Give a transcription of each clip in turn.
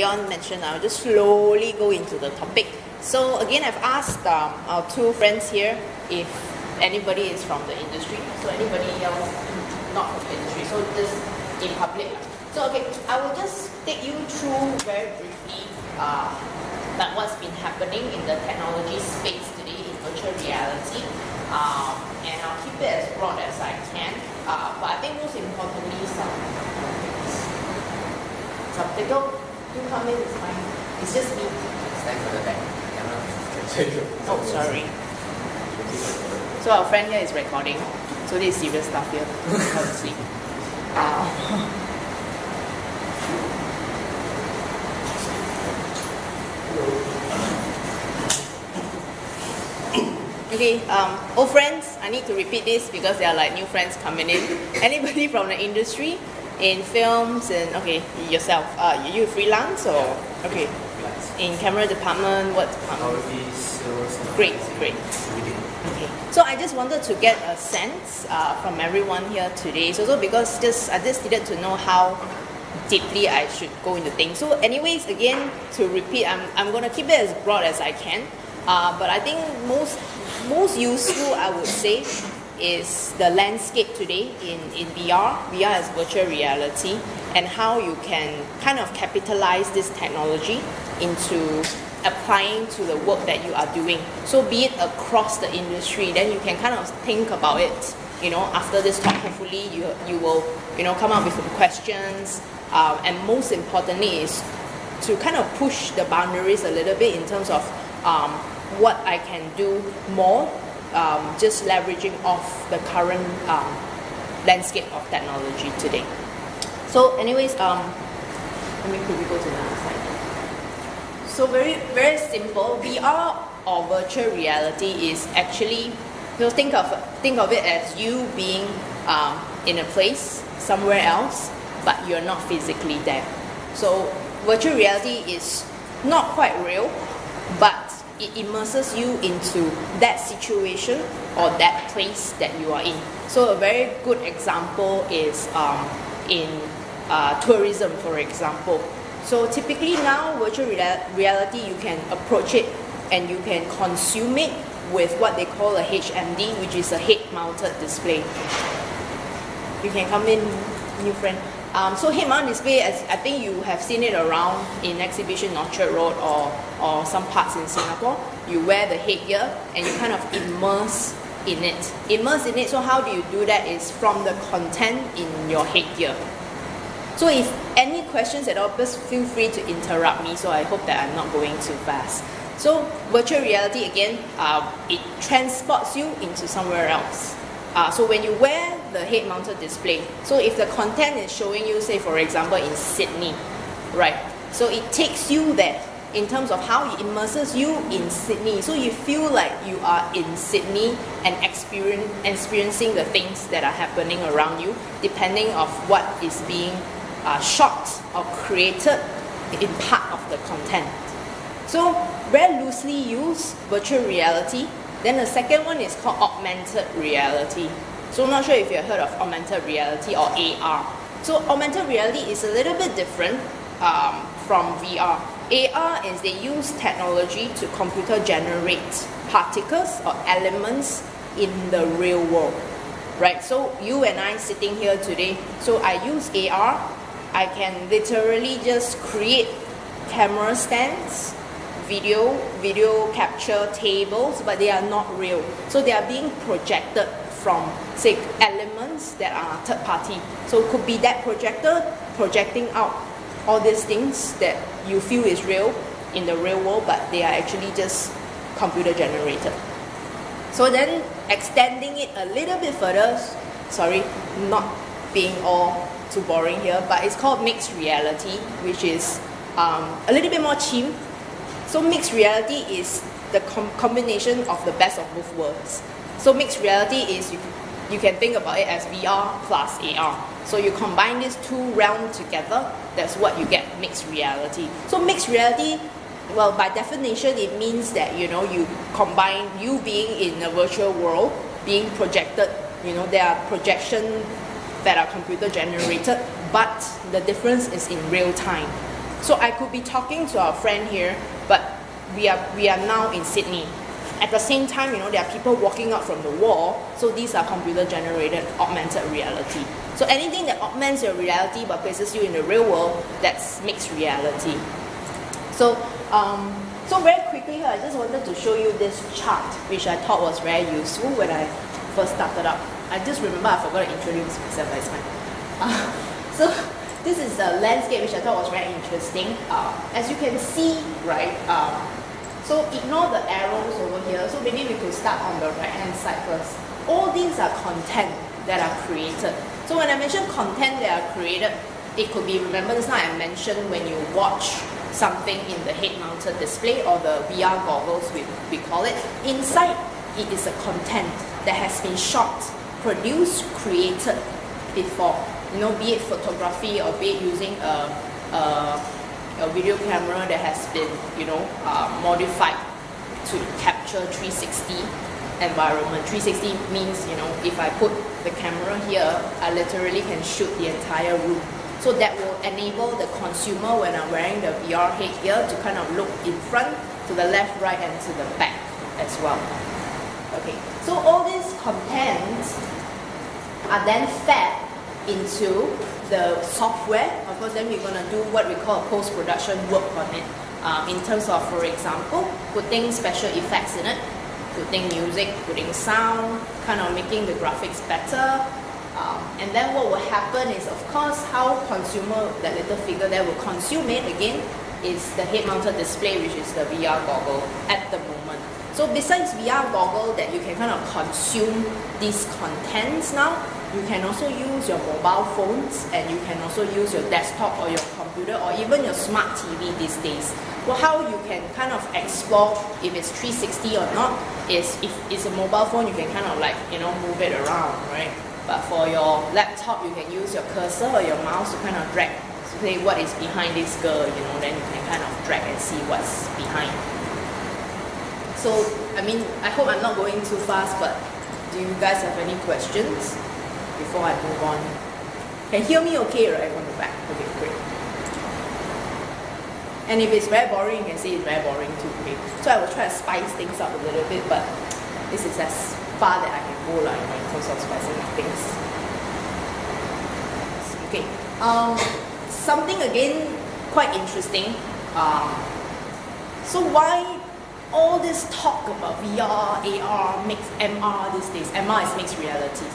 Leon mentioned, I'll just slowly go into the topic. So again, I've asked um, our two friends here if anybody is from the industry. So anybody else not from the industry. So just in public. So okay, I will just take you through very briefly uh, what's been happening in the technology space today in virtual reality. Um, and I'll keep it as broad as I can. Uh, but I think most importantly, some some people do come in. It's fine. It's just me. Stand for the back. Oh, sorry. So our friend here is recording. So this is serious stuff here, obviously. Uh, Okay, um, old friends, I need to repeat this because there are like new friends coming in. Anybody from the industry, in films and okay, yourself, uh, you freelance or okay, freelance. in camera department, what department? Photography, Great, great. Okay, so I just wanted to get a sense uh, from everyone here today. So, so because just I just needed to know how deeply I should go into things. So, anyways, again to repeat, I'm I'm gonna keep it as broad as I can. Uh, but I think most most useful I would say is the landscape today in, in VR, VR as virtual reality, and how you can kind of capitalize this technology into applying to the work that you are doing. So be it across the industry, then you can kind of think about it. You know, after this talk, hopefully you you will you know come up with some questions, um, and most importantly is to kind of push the boundaries a little bit in terms of um, what I can do more, um, just leveraging off the current um, landscape of technology today. So, anyways, um, let me quickly go to the other slide. So very very simple. VR or virtual reality is actually you know, think of think of it as you being um, in a place somewhere else, but you're not physically there. So virtual reality is not quite real, but it immerses you into that situation or that place that you are in. So a very good example is um, in uh, tourism, for example. So typically now, virtual rea- reality, you can approach it and you can consume it with what they call a HMD, which is a head-mounted display. You can come in, new friend. Um, so head-mounted display, as I think you have seen it around in exhibition Orchard Road or, or some parts in Singapore. You wear the headgear and you kind of immerse in it. Immerse in it. So how do you do that? Is from the content in your headgear. So if any questions at all, just feel free to interrupt me. So I hope that I'm not going too fast. So virtual reality again, uh, it transports you into somewhere else. Uh, so when you wear the head-mounted display, so if the content is showing you, say for example in Sydney, right? So it takes you there in terms of how it immerses you in Sydney. So you feel like you are in Sydney and experience, experiencing the things that are happening around you, depending of what is being uh, shot or created in part of the content. So very loosely used virtual reality. Then the second one is called augmented reality. So I'm not sure if you've heard of augmented reality or AR. So augmented reality is a little bit different um, from VR. AR is they use technology to computer generate particles or elements in the real world. Right? So you and I sitting here today, so I use AR. I can literally just create camera stands video video capture tables but they are not real. So they are being projected from say elements that are third party. So it could be that projector projecting out all these things that you feel is real in the real world but they are actually just computer generated. So then extending it a little bit further sorry not being all too boring here but it's called mixed reality which is um, a little bit more cheap so mixed reality is the com- combination of the best of both worlds. So mixed reality is you, you can think about it as VR plus AR. So you combine these two realms together, that's what you get mixed reality. So mixed reality, well by definition it means that you know you combine you being in a virtual world, being projected, you know, there are projections that are computer generated, but the difference is in real time. So I could be talking to our friend here, but we are we are now in Sydney. At the same time, you know, there are people walking out from the wall. So these are computer generated augmented reality. So anything that augments your reality but places you in the real world, that's mixed reality. So um, so very quickly here, I just wanted to show you this chart, which I thought was very useful when I first started up. I just remember I forgot to introduce myself as my. Uh, so this is the landscape which I thought was very interesting. Uh, as you can see, right, um, so ignore the arrows over here. So maybe we could start on the right hand side first. All these are content that are created. So when I mention content that are created, it could be, remember this time I mentioned when you watch something in the head-mounted display or the VR goggles, we, we call it. Inside, it is a content that has been shot, produced, created before. You know, be it photography or be it using a, a, a video camera that has been, you know, uh, modified to capture 360 environment. 360 means, you know, if I put the camera here, I literally can shoot the entire room. So that will enable the consumer when I'm wearing the VR headgear to kind of look in front, to the left, right, and to the back as well. Okay, so all these contents are then fed into the software. Of course, then we're going to do what we call post-production work on it. Um, in terms of, for example, putting special effects in it, putting music, putting sound, kind of making the graphics better. Um, and then what will happen is, of course, how consumer, that little figure there will consume it again is the head-mounted display, which is the VR goggle at the moment. So besides VR goggle that you can kind of consume these contents now, you can also use your mobile phones and you can also use your desktop or your computer or even your smart TV these days. Well, how you can kind of explore if it's 360 or not is if it's a mobile phone, you can kind of like, you know, move it around, right? But for your laptop, you can use your cursor or your mouse to kind of drag, say what is behind this girl, you know, then you can kind of drag and see what's behind. So, I mean, I hope I'm not going too fast, but do you guys have any questions before I move on? Can hear me okay, right, from the back? Okay, great. And if it's very boring, you can say it's very boring too, okay? So I will try to spice things up a little bit, but this is as far that I can go like, in terms of spicing up things. Okay. Um, something again quite interesting. Um, so why all this talk about VR, AR, mixed MR these days? MR is mixed reality.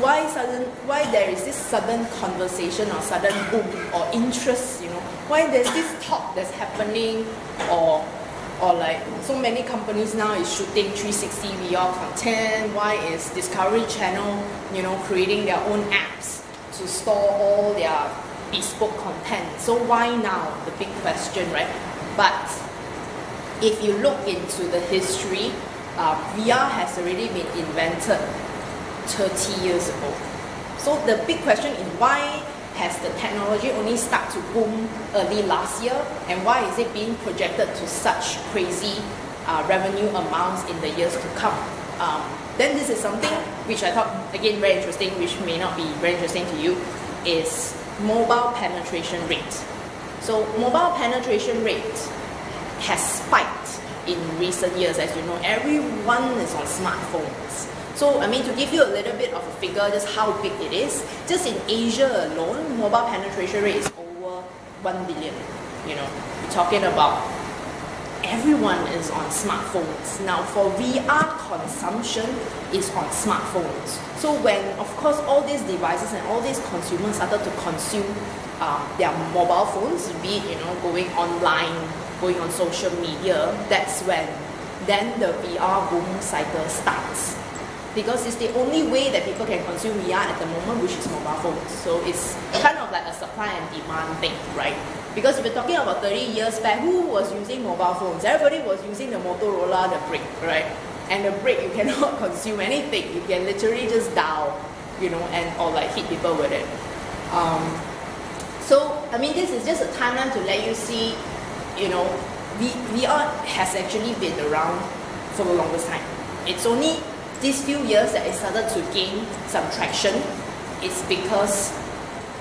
Why sudden? Why there is this sudden conversation or sudden boom or interest? You know, why there's this talk that's happening or or like so many companies now is shooting 360 VR content. Why is Discovery Channel, you know, creating their own apps to store all their bespoke content? So why now? The big question, right? But if you look into the history, uh, VR has already been invented 30 years ago. So the big question is why has the technology only start to boom early last year and why is it being projected to such crazy uh, revenue amounts in the years to come? Um, then this is something which I thought again very interesting, which may not be very interesting to you, is mobile penetration rate. So mobile penetration rate has spiked in recent years, as you know. Everyone is on smartphones. So, I mean, to give you a little bit of a figure, just how big it is, just in Asia alone, mobile penetration rate is over 1 billion. You know, we're talking about everyone is on smartphones. Now, for VR consumption is on smartphones. So when, of course, all these devices and all these consumers started to consume um, their mobile phones, be it, you know, going online, going on social media, that's when then the VR boom cycle starts. Because it's the only way that people can consume VR at the moment, which is mobile phones. So it's kind of like a supply and demand thing, right? Because if you're talking about 30 years back, who was using mobile phones? Everybody was using the Motorola, the brick, right? And the brick, you cannot consume anything. You can literally just dial, you know, and or like hit people with it. Um, so, I mean, this is just a timeline to let you see, you know, VR has actually been around for the longest time. It's only these few years that it started to gain some traction. It's because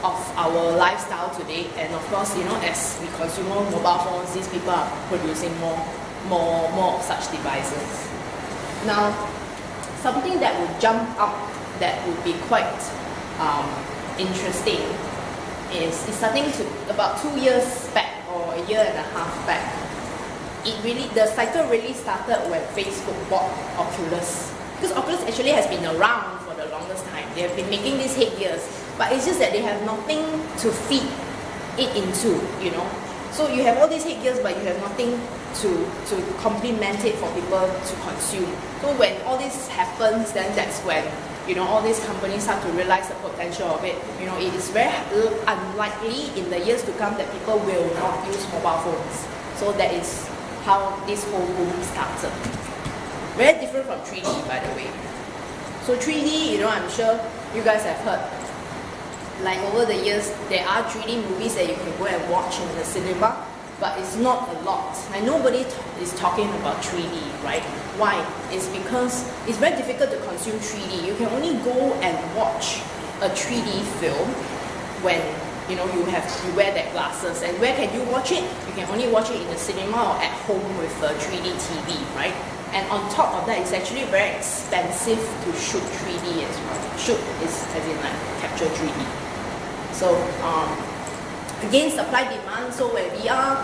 of our lifestyle today. And of course, you know, as we consume more mobile phones, these people are producing more, more, more of such devices. Now, something that would jump out that would be quite um, interesting is, is something to about two years back or a year and a half back. It really the cycle really started when Facebook bought Oculus. Because Oculus actually has been around for the longest time. They have been making these headgears, but it's just that they have nothing to feed it into, you know. So you have all these headgears, but you have nothing to to complement it for people to consume. So when all this happens, then that's when you know all these companies start to realize the potential of it. You know, it is very unlikely in the years to come that people will not use mobile phones. So that is how this whole boom started. Very different from 3D, by the way. So 3D, you know, I'm sure you guys have heard. Like over the years, there are 3D movies that you can go and watch in the cinema, but it's not a lot. And nobody is talking about 3D, right? Why? It's because it's very difficult to consume 3D. You can only go and watch a 3D film when you know you have you wear that glasses. And where can you watch it? You can only watch it in the cinema or at home with a 3D TV, right? And on top of that, it's actually very expensive to shoot 3D as well. Shoot is as in like capture 3D. So um, again, supply demand. So when VR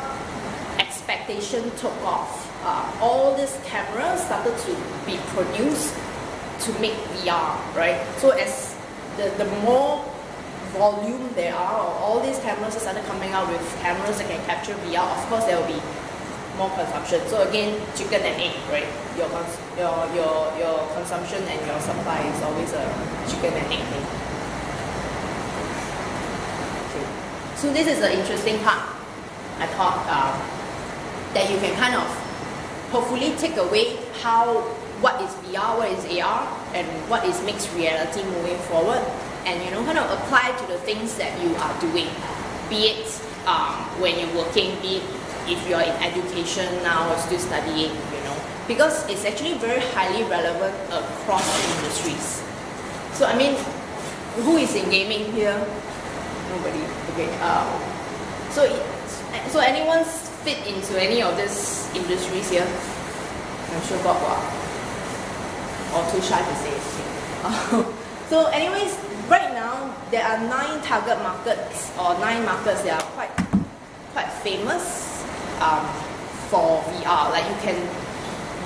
expectation took off, uh, all these cameras started to be produced to make VR, right? So as the, the more volume there are, all these cameras started coming out with cameras that can capture VR, of course there will be more consumption. So again, chicken and egg, right? Your cons- your your your consumption and your supply is always a chicken and egg thing. Okay. So this is the interesting part. I thought um, that you can kind of hopefully take away how what is VR, what is AR, and what is mixed reality moving forward, and you know kind of apply to the things that you are doing, be it um, when you're working, be it if you're in education now or still studying, you know, because it's actually very highly relevant across industries. So I mean, who is in gaming here? Nobody. Okay. Um, so so anyone fit into any of these industries here? I'm sure Bob will. Or too shy to say. Okay. so anyways, right now there are nine target markets or nine markets that are quite quite famous um, for VR. Like you can,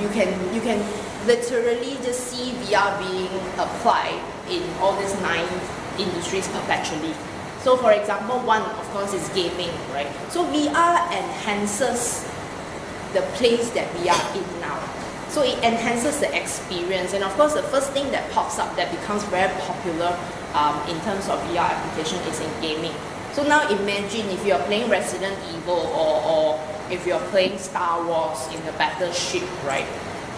you can, you can literally just see VR being applied in all these nine industries perpetually. So, for example, one of course is gaming, right? So VR enhances the place that we are in now. So it enhances the experience, and of course, the first thing that pops up that becomes very popular um, in terms of VR application is in gaming. So now imagine if you're playing Resident Evil or, or if you're playing Star Wars in the battleship, right?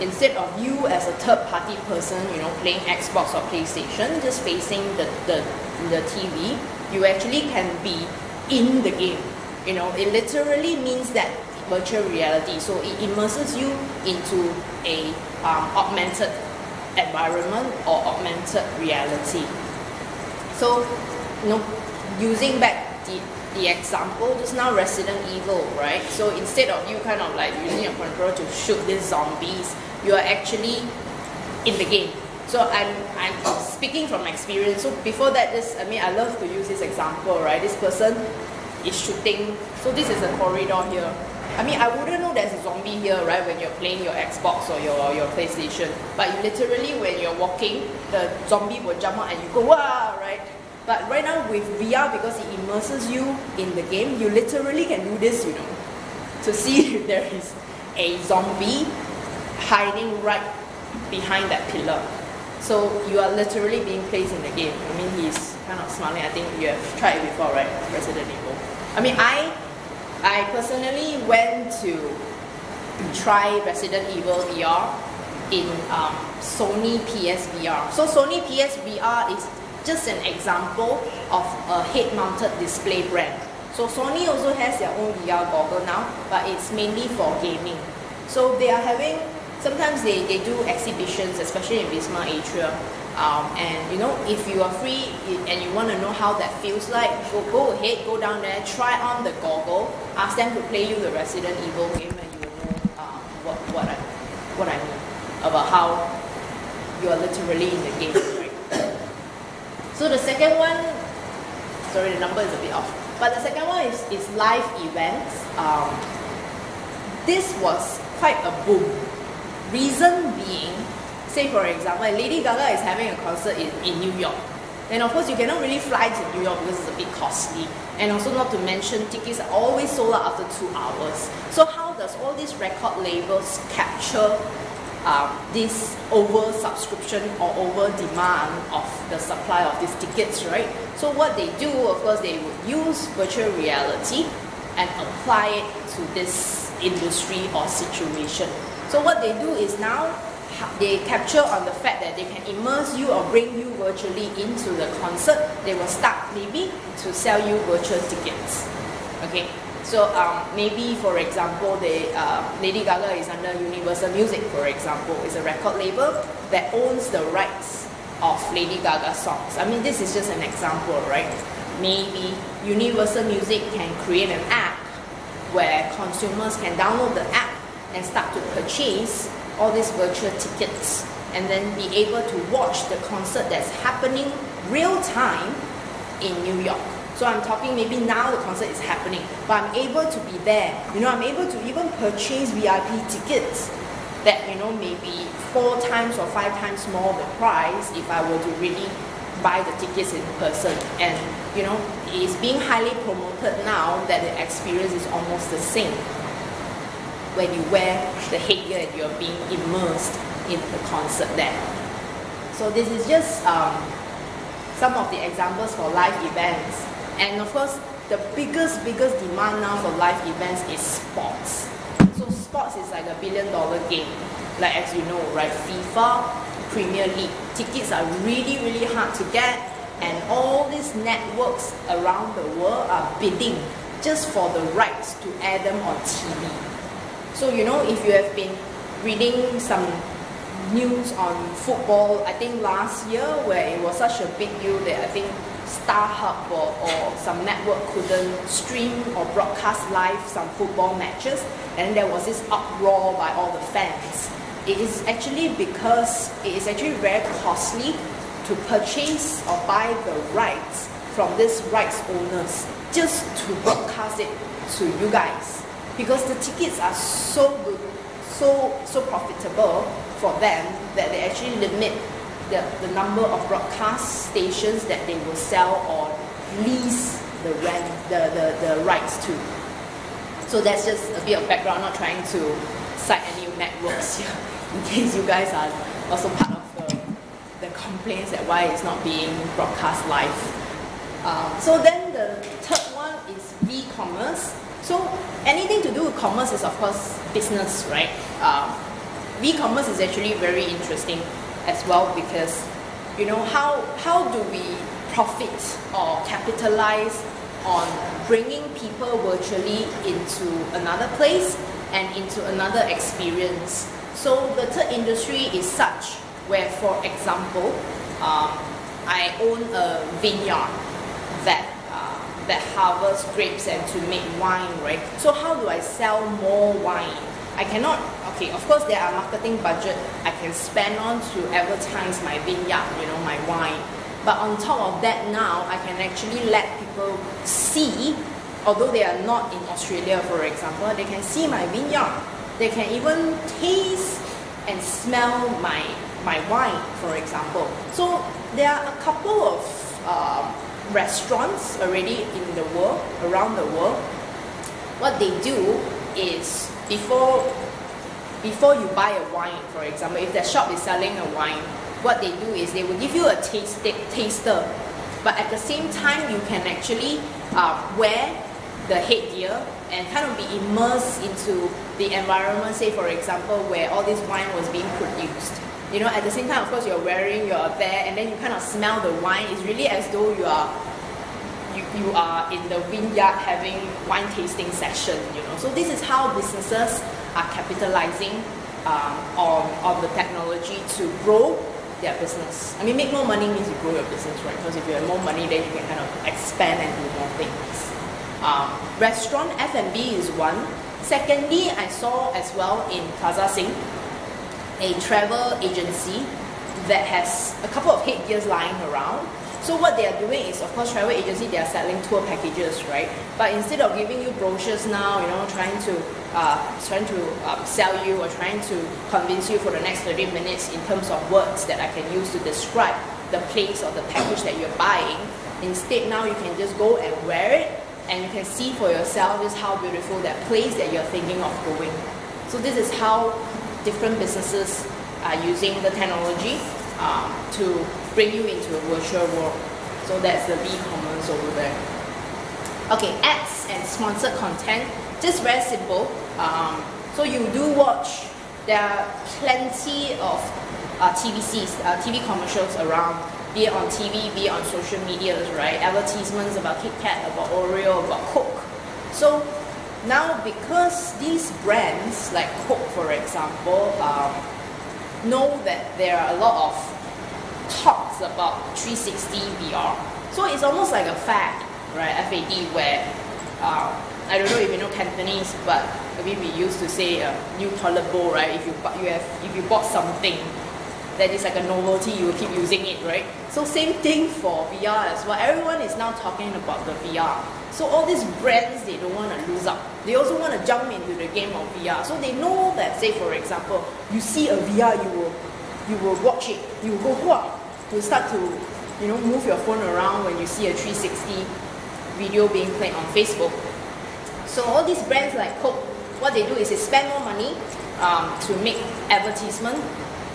Instead of you as a third party person, you know, playing Xbox or PlayStation, just facing the, the, the TV, you actually can be in the game. You know, it literally means that virtual reality. So it immerses you into a um, augmented environment or augmented reality. So, you know, using back the, the example just now Resident Evil, right? So instead of you kind of like using your controller to shoot these zombies, you are actually in the game. So I'm I'm speaking from experience. So before that, this I mean I love to use this example, right? This person is shooting. So this is a corridor here. I mean, I wouldn't know there's a zombie here, right, when you're playing your Xbox or your, your PlayStation. But literally, when you're walking, the zombie will jump out and you go, wow, right? But right now with VR, because it immerses you in the game, you literally can do this, you know, to see if there is a zombie hiding right behind that pillar. So you are literally being placed in the game. I mean, he's kind of smiling. I think you have tried it before, right? Resident Evil. I mean, I, I personally went to try Resident Evil VR in um, Sony PSVR. So Sony PSVR is just an example of a head-mounted display brand. So Sony also has their own VR goggle now, but it's mainly for gaming. So they are having, sometimes they, they do exhibitions, especially in Wisma Atria, Um, and you know, if you are free and you want to know how that feels like, go, go ahead, go down there, try on the goggle, ask them to play you the Resident Evil game, and you will know um, what, what, I, what I mean about how you are literally in the game? So the second one, sorry, the number is a bit off. But the second one is, is live events. Um, this was quite a boom. Reason being, say for example, Lady Gaga is having a concert in, in New York. Then of course you cannot really fly to New York because it's a bit costly. And also not to mention tickets are always sold out after two hours. So how does all these record labels capture um, this over subscription or over demand of the supply of these tickets, right? So what they do, of course, they would use virtual reality and apply it to this industry or situation. So what they do is now they capture on the fact that they can immerse you or bring you virtually into the concert. They will start maybe to sell you virtual tickets. Okay, so um, maybe for example, they, uh, Lady Gaga is under Universal Music, for example, is a record label that owns the rights of Lady Gaga songs. I mean, this is just an example, right? Maybe Universal Music can create an app where consumers can download the app and start to purchase all these virtual tickets and then be able to watch the concert that's happening real time in New York. So I'm talking maybe now the concert is happening, but I'm able to be there. You know, I'm able to even purchase VIP tickets that, you know, maybe four times or five times more the price if I were to really buy the tickets in person. And, you know, it's being highly promoted now that the experience is almost the same when you wear the headgear and you're being immersed in the concert there. So this is just um, some of the examples for live events. And of course, the biggest, biggest demand now for live events is sports. So sports is like a billion dollar game. Like as you know, right? FIFA, Premier League. Tickets are really, really hard to get. And all these networks around the world are bidding just for the rights to air them on TV. So you know, if you have been reading some news on football, I think last year where it was such a big deal that I think StarHub or, or some network couldn't stream or broadcast live some football matches, and there was this uproar by all the fans. It is actually because it is actually very costly to purchase or buy the rights from these rights owners just to broadcast it to you guys because the tickets are so good, so so profitable for them that they actually limit the, the number of broadcast stations that they will sell or lease the rent the, the, the rights to. So that's just a bit of background, not trying to cite any networks here in case you guys are also part of the, the complaints that why it's not being broadcast live. Um, so then the third one is v-commerce. So anything to do with commerce is of course business, right? Um, v-commerce is actually very interesting as well because you know how how do we profit or capitalize on bringing people virtually into another place and into another experience. So the third industry is such where, for example, um, I own a vineyard that uh, that harvests grapes and to make wine, right? So how do I sell more wine? I cannot. Okay, of course there are marketing budget I can spend on to advertise my vineyard, you know, my wine. But on top of that, now I can actually let people see, although they are not in Australia, for example, they can see my vineyard. They can even taste and smell my my wine, for example. So there are a couple of um, restaurants already in the world, around the world. What they do is before before you buy a wine, for example, if the shop is selling a wine, what they do is they will give you a taste taster, but at the same time you can actually uh, wear the headgear and kind of be immersed into the environment. Say, for example, where all this wine was being produced. You know, at the same time, of course, you're wearing, you're there, and then you kind of smell the wine. It's really as though you are you, you are in the vineyard having wine tasting session, you know. So this is how businesses are capitalizing um, on, on the technology to grow their business. I mean, make more money means you grow your business, right? Because if you have more money, then you can kind of expand and do more things. Um, restaurant F&B is one. Secondly, I saw as well in Plaza Sing, a travel agency that has a couple of headgears lying around. So what they are doing is, of course, travel agency they are selling tour packages, right? But instead of giving you brochures now, you know, trying to uh, trying to um, sell you or trying to convince you for the next 30 minutes in terms of words that I can use to describe the place or the package that you're buying. Instead, now you can just go and wear it and you can see for yourself just how beautiful that place that you're thinking of going. So this is how different businesses are using the technology um, to bring you into a virtual world. So that's the v-commerce over there. Okay, ads and sponsored content, just very simple. Um, so you do watch, there are plenty of uh, TVCs, uh, TV commercials around, be it on TV, be it on social medias, right? Advertisements about Kit Kat, about Oreo, about Coke. So now because these brands, like Coke for example, um, know that there are a lot of talks about 360 VR. So it's almost like a fad right, FAD, where uh, I don't know if you know Cantonese, but I mean we used to say uh, new toilet bowl, right? If you you have if you bought something that is like a novelty, you will keep using it, right? So same thing for VR as well. Everyone is now talking about the VR. So all these brands they don't want to lose out. They also want to jump into the game of VR. So they know that, say for example, you see a VR, you will you will watch it. You will go wow. You start to you know move your phone around when you see a 360 video being played on Facebook. So all these brands like Coke, what they do is they spend more money um, to make advertisement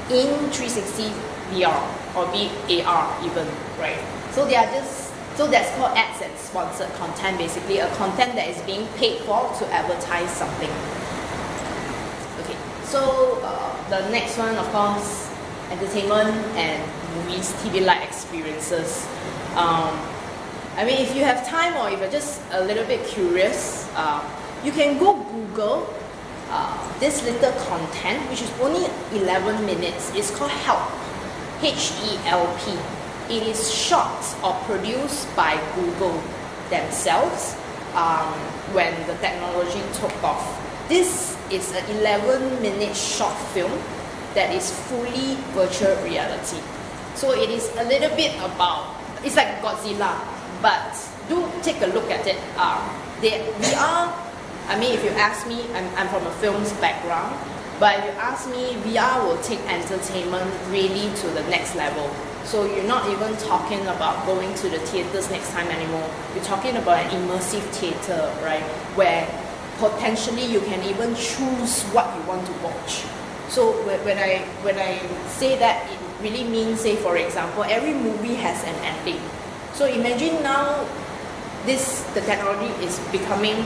in 360 VR or be even, right? So they are just so that's called ads and sponsored content, basically a content that is being paid for to advertise something. Okay, so uh, the next one, of course, entertainment and movies, TV-like experiences. Um, I mean, if you have time or if you're just a little bit curious, uh, you can go Google uh, this little content, which is only 11 minutes. It's called Help, H-E-L-P. It is shot or produced by Google themselves um, when the technology took off. This is an 11 minute short film that is fully virtual reality. So it is a little bit about, it's like Godzilla, but do take a look at it. Uh, they, we are, I mean, if you ask me, I'm, I'm from a films background, but if you ask me, VR will take entertainment really to the next level. So you're not even talking about going to the theaters next time anymore. You're talking about an immersive theater, right? Where potentially you can even choose what you want to watch. So when I when I say that, it really mean, say for example, every movie has an ending. So imagine now this the technology is becoming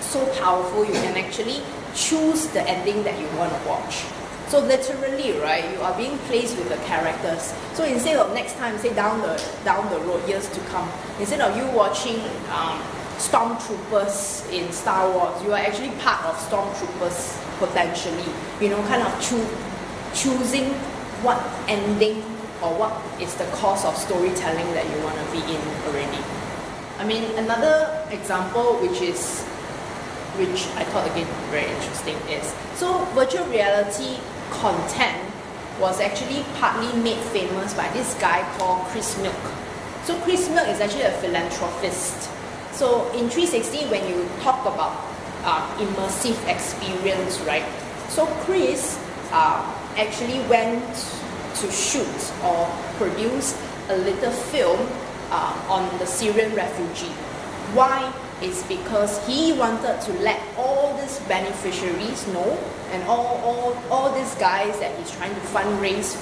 so powerful you can actually choose the ending that you want to watch. So literally, right, you are being placed with the characters. So instead of next time, say down the down the road, years to come, instead of you watching um, stormtroopers in Star Wars, you are actually part of stormtroopers potentially. You know, kind of choo- choosing what ending or what is the course of storytelling that you want to be in already. I mean, another example which is which I thought again very interesting is so virtual reality content was actually partly made famous by this guy called Chris Milk. So Chris Milk is actually a philanthropist. So in 360, when you talk about uh, immersive experience, right? So Chris uh, actually went to shoot or produce a little film uh, on the Syrian refugee. Why? Is because he wanted to let all these beneficiaries know and all, all, all these guys that he's trying to fundraise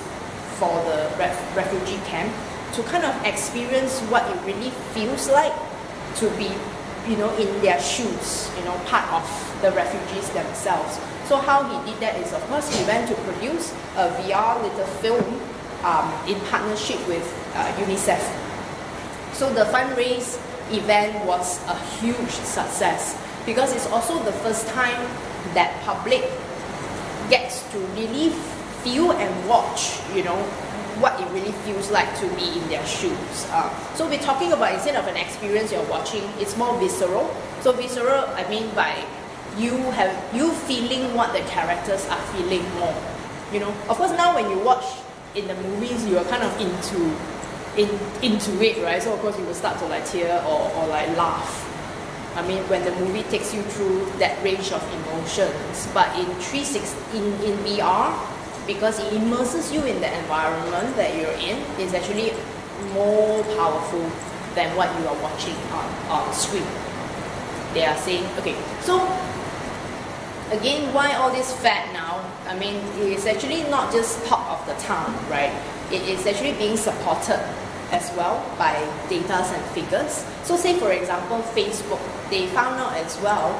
for the ref, refugee camp to kind of experience what it really feels like to be you know in their shoes you know part of the refugees themselves so how he did that is of course he went to produce a VR little film um, in partnership with uh, UNICEF so the fundraise event was a huge success because it's also the first time that public gets to really feel and watch, you know, what it really feels like to be in their shoes. Uh, so we're talking about instead of an experience you're watching, it's more visceral. So visceral, I mean by you have you feeling what the characters are feeling more. You know, of course now when you watch in the movies, you are kind of into in into it, right? So of course you will start to like tear or, or like laugh. I mean, when the movie takes you through that range of emotions, but in 360 in, in VR, because it immerses you in the environment that you're in, it's actually more powerful than what you are watching on, on screen. They are saying, okay, so again, why all this fat now? I mean, it's actually not just talk of the town, right? It is actually being supported as well by data and figures. So say for example, Facebook, they found out as well,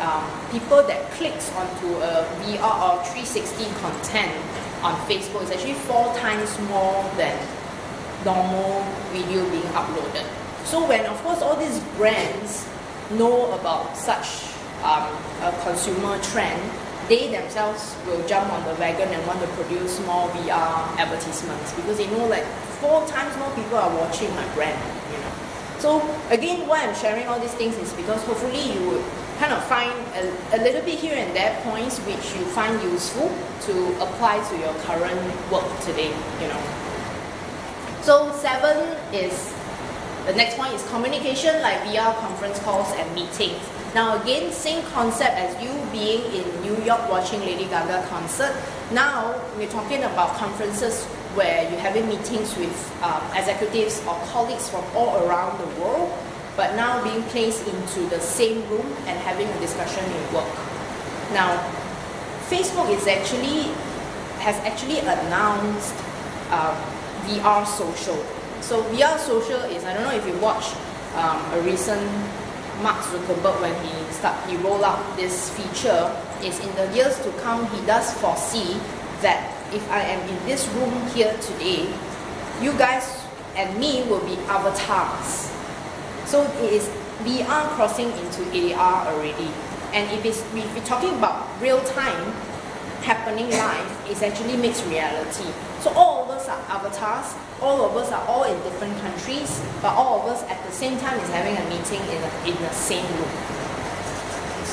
um, people that clicks onto a VR or 360 content on Facebook is actually four times more than normal video being uploaded. So when of course all these brands know about such um, a consumer trend, they themselves will jump on the wagon and want to produce more VR advertisements because they know like four times more people are watching my brand, you know. So again, why I'm sharing all these things is because hopefully you will kind of find a, a little bit here and there points which you find useful to apply to your current work today, you know. So seven is the next point is communication like VR conference calls and meetings. Now again, same concept as you being in New York watching Lady Gaga concert. Now we're talking about conferences where you're having meetings with um, executives or colleagues from all around the world, but now being placed into the same room and having a discussion in work. Now, Facebook is actually has actually announced um, VR social. So VR social is I don't know if you watch um, a recent Mark Zuckerberg when he start he roll out this feature is in the years to come he does foresee that if I am in this room here today, you guys and me will be avatars. So it is VR crossing into AR already. And if it's if we're talking about real time happening live, it's actually mixed reality. So all are avatars, all of us are all in different countries, but all of us at the same time is having a meeting in, a, in the same room.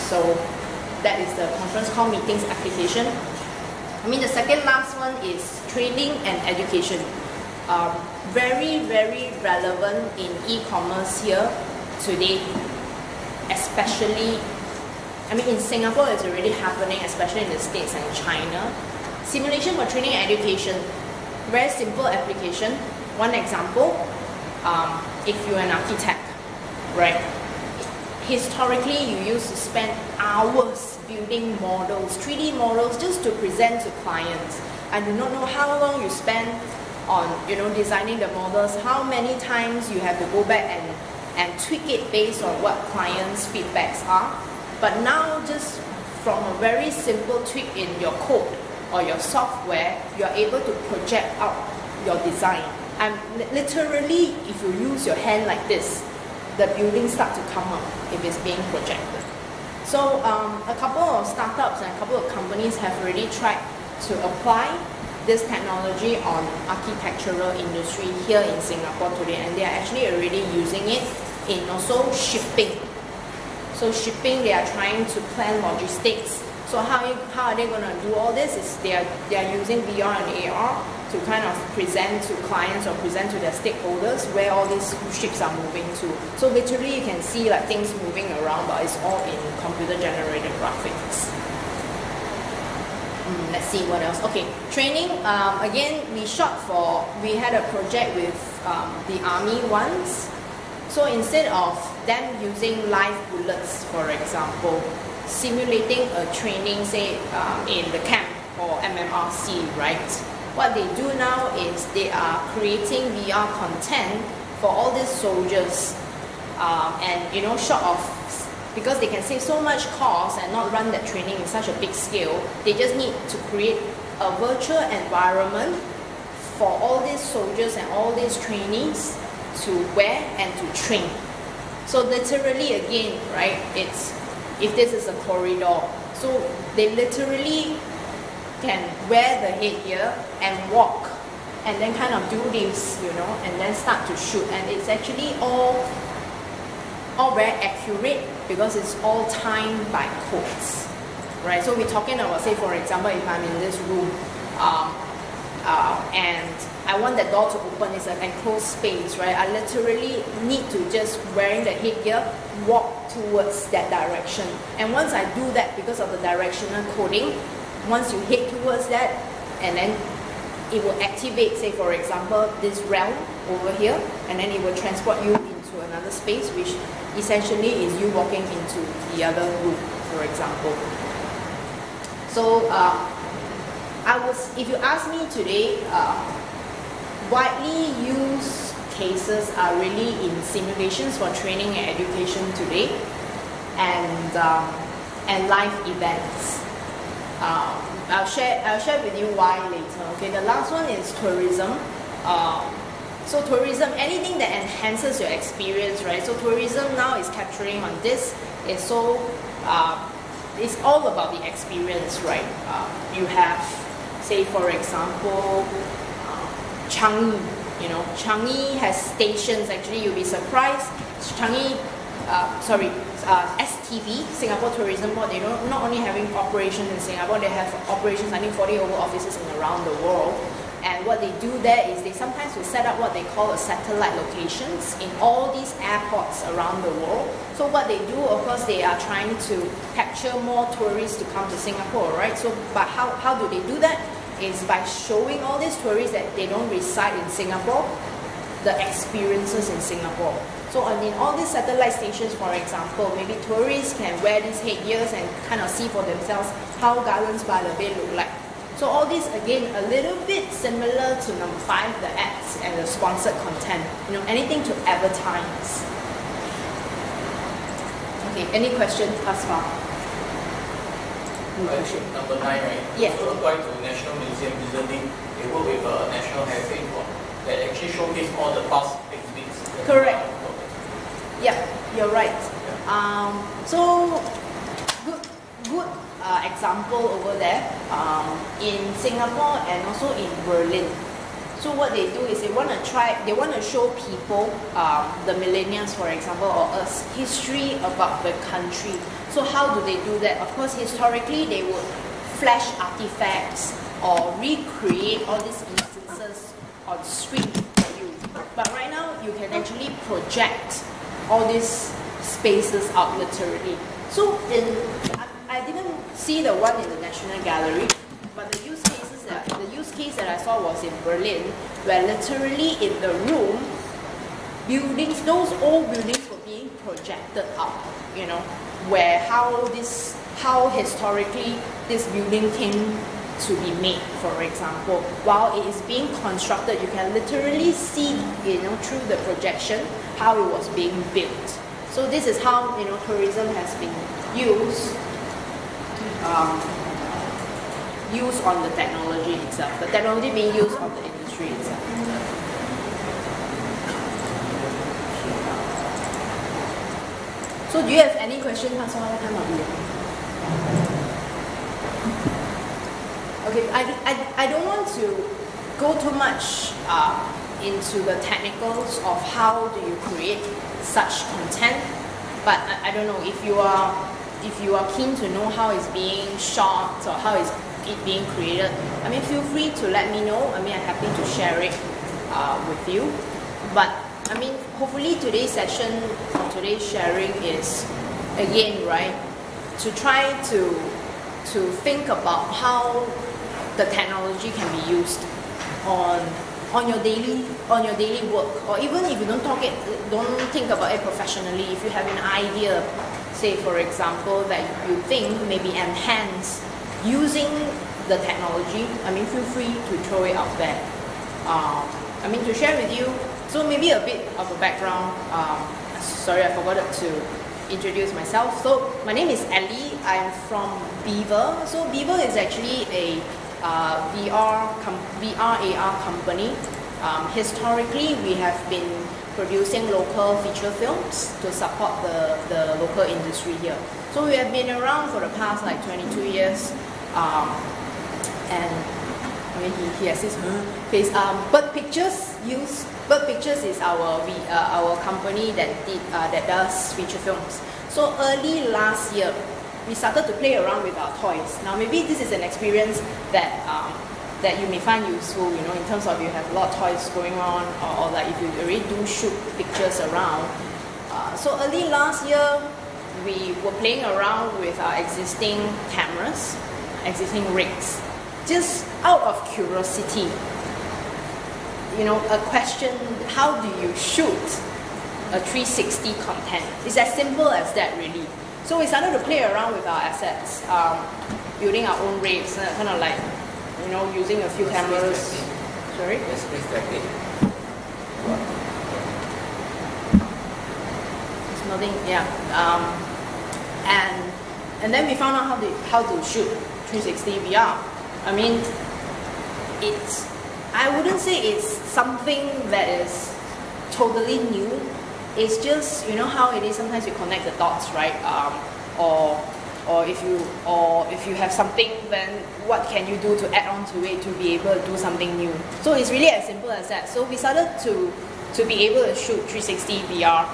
So that is the conference call meetings application. I mean the second last one is training and education. Um, very, very relevant in e-commerce here today, especially I mean, in Singapore, it's already happening, especially in the States and China. Simulation for training and education, very simple application. One example, um, if you're an architect, right? Historically, you used to spend hours building models, 3D models, just to present to clients. I do not know how long you spend on, you know, designing the models, how many times you have to go back and, and tweak it based on what clients' feedbacks are but now just from a very simple tweak in your code or your software, you're able to project out your design. And literally, if you use your hand like this, the building start to come up if it's being projected. So um, a couple of startups and a couple of companies have already tried to apply this technology on architectural industry here in Singapore today and they are actually already using it in also shipping so shipping, they are trying to plan logistics. So how, how are they going to do all this? Is they are, they are using VR and AR to kind of present to clients or present to their stakeholders where all these ships are moving to. So literally you can see like things moving around, but it's all in computer generated graphics. Mm, let's see what else. Okay, training. Um, again, we shot for. We had a project with um, the army once. So instead of them using live bullets, for example, simulating a training, say, um, in the camp or MMRC, right? What they do now is they are creating VR content for all these soldiers um, and, you know, short of because they can save so much cost and not run that training in such a big scale, they just need to create a virtual environment for all these soldiers and all these trainees to wear and to train. So literally again, right, it's if this is a corridor, so they literally can wear the headgear and walk and then kind of do this, you know, and then start to shoot. And it's actually all all very accurate because it's all timed by codes, right? So we're talking about, say, for example, if I'm in this room, um, uh, and I want the door to open, it's an enclosed space, right? I literally need to just wearing the headgear walk towards that direction. And once I do that, because of the directional coding, once you head towards that, and then it will activate, say for example, this realm over here, and then it will transport you into another space, which essentially is you walking into the other room, for example. So uh, I was, if you ask me today, uh, widely used cases are really in simulations for training and education today, and um, and live events. Uh, I'll share I'll share with you why later. Okay, the last one is tourism. Uh, so tourism, anything that enhances your experience, right? So tourism now is capturing on this. It's so uh, it's all about the experience, right? Uh, you have, say for example, uh, Changi. You know, Changi has stations. Actually, you'll be surprised. Changi, uh, sorry, uh, STB, Singapore Tourism Board, they don't not only having operations in Singapore, they have operations, I think 40 over offices in around the world. And what they do there is they sometimes will set up what they call a satellite locations in all these airports around the world. So what they do, of course, they are trying to capture more tourists to come to Singapore, right? So, but how, how do they do that? Is by showing all these tourists that they don't reside in Singapore, the experiences in Singapore. So I mean, all these satellite stations, for example, maybe tourists can wear these headgears and kind of see for themselves how Gardens by the Bay look like. So all this again a little bit similar to number five, the ads and the sponsored content. You know, anything to advertise. Okay, any questions thus far? Right, number nine, right? Yes. So apply to National Museum visiting, they work with a National Heritage Board that actually showcase all the past exhibits. Correct. Yeah, you're right. Um, so good, good uh, example over there um, in Singapore and also in Berlin. So what they do is they want to try, they want to show people, um, the millennials, for example, or us, history about the country. So how do they do that? Of course, historically, they would flash artifacts or recreate all these instances on screen for you. But right now, you can actually project all these spaces out literally. So in, I, I didn't see the one in the National Gallery, but the use cases that the use case that I saw was in Berlin, where literally in the room, buildings, those old buildings were being projected up, You know, where how this, how historically this building came to be made, for example. While it is being constructed, you can literally see, you know, through the projection how it was being built. So this is how you know tourism has been used. Um, used on the technology itself. The technology being used on the industry itself. So do you have any question? Okay, I, I, I don't want to go too much uh, into the technicals of how do you create such content, but I, I don't know if you are if you are keen to know how it's being shot or how is it being created. I mean, feel free to let me know. I mean, I'm happy to share it uh, with you. But I mean, hopefully today's session today's sharing is again right to try to to think about how the technology can be used on on your daily on your daily work or even if you don't talk it don't think about it professionally if you have an idea say for example that you think maybe enhance using the technology i mean feel free to throw it out there. Um, i mean to share with you so maybe a bit of a background um, sorry i forgot to introduce myself. So my name is ellie. I'm from BeVRR. So BeVRR is actually a uh, VR, com- VR AR company. Um, historically, we have been producing local feature films to support the, the local industry here. So we have been around for the past like 22 years, um, and I mean, he, he has huh, face. Um, Bert Pictures use Bert Pictures is our we, uh, our company that did uh, that does feature films. So early last year, we started to play around with our toys. Now maybe this is an experience that um, that you may find useful. You know, in terms of you have a lot of toys going on, or, or like if you already do shoot pictures around. Uh, so early last year, we were playing around with our existing cameras, existing rigs, just out of curiosity. You know, a question, how do you shoot a 360 content? It's as simple as that really. So we started to play around with our assets, um, building our own rigs, uh, kind of like, you know, using a few cameras. Sorry? Yes, please. It's nothing, yeah. Um, and and then we found out how to how to shoot 360 VR. I mean, it's I wouldn't say it's something that is totally new. It's just you know how it is. Sometimes you connect the dots, right? Um, or or if you or if you have something, then what can you do to add on to it to be able to do something new? So it's really as simple as that. So we started to to be able to shoot 360 VR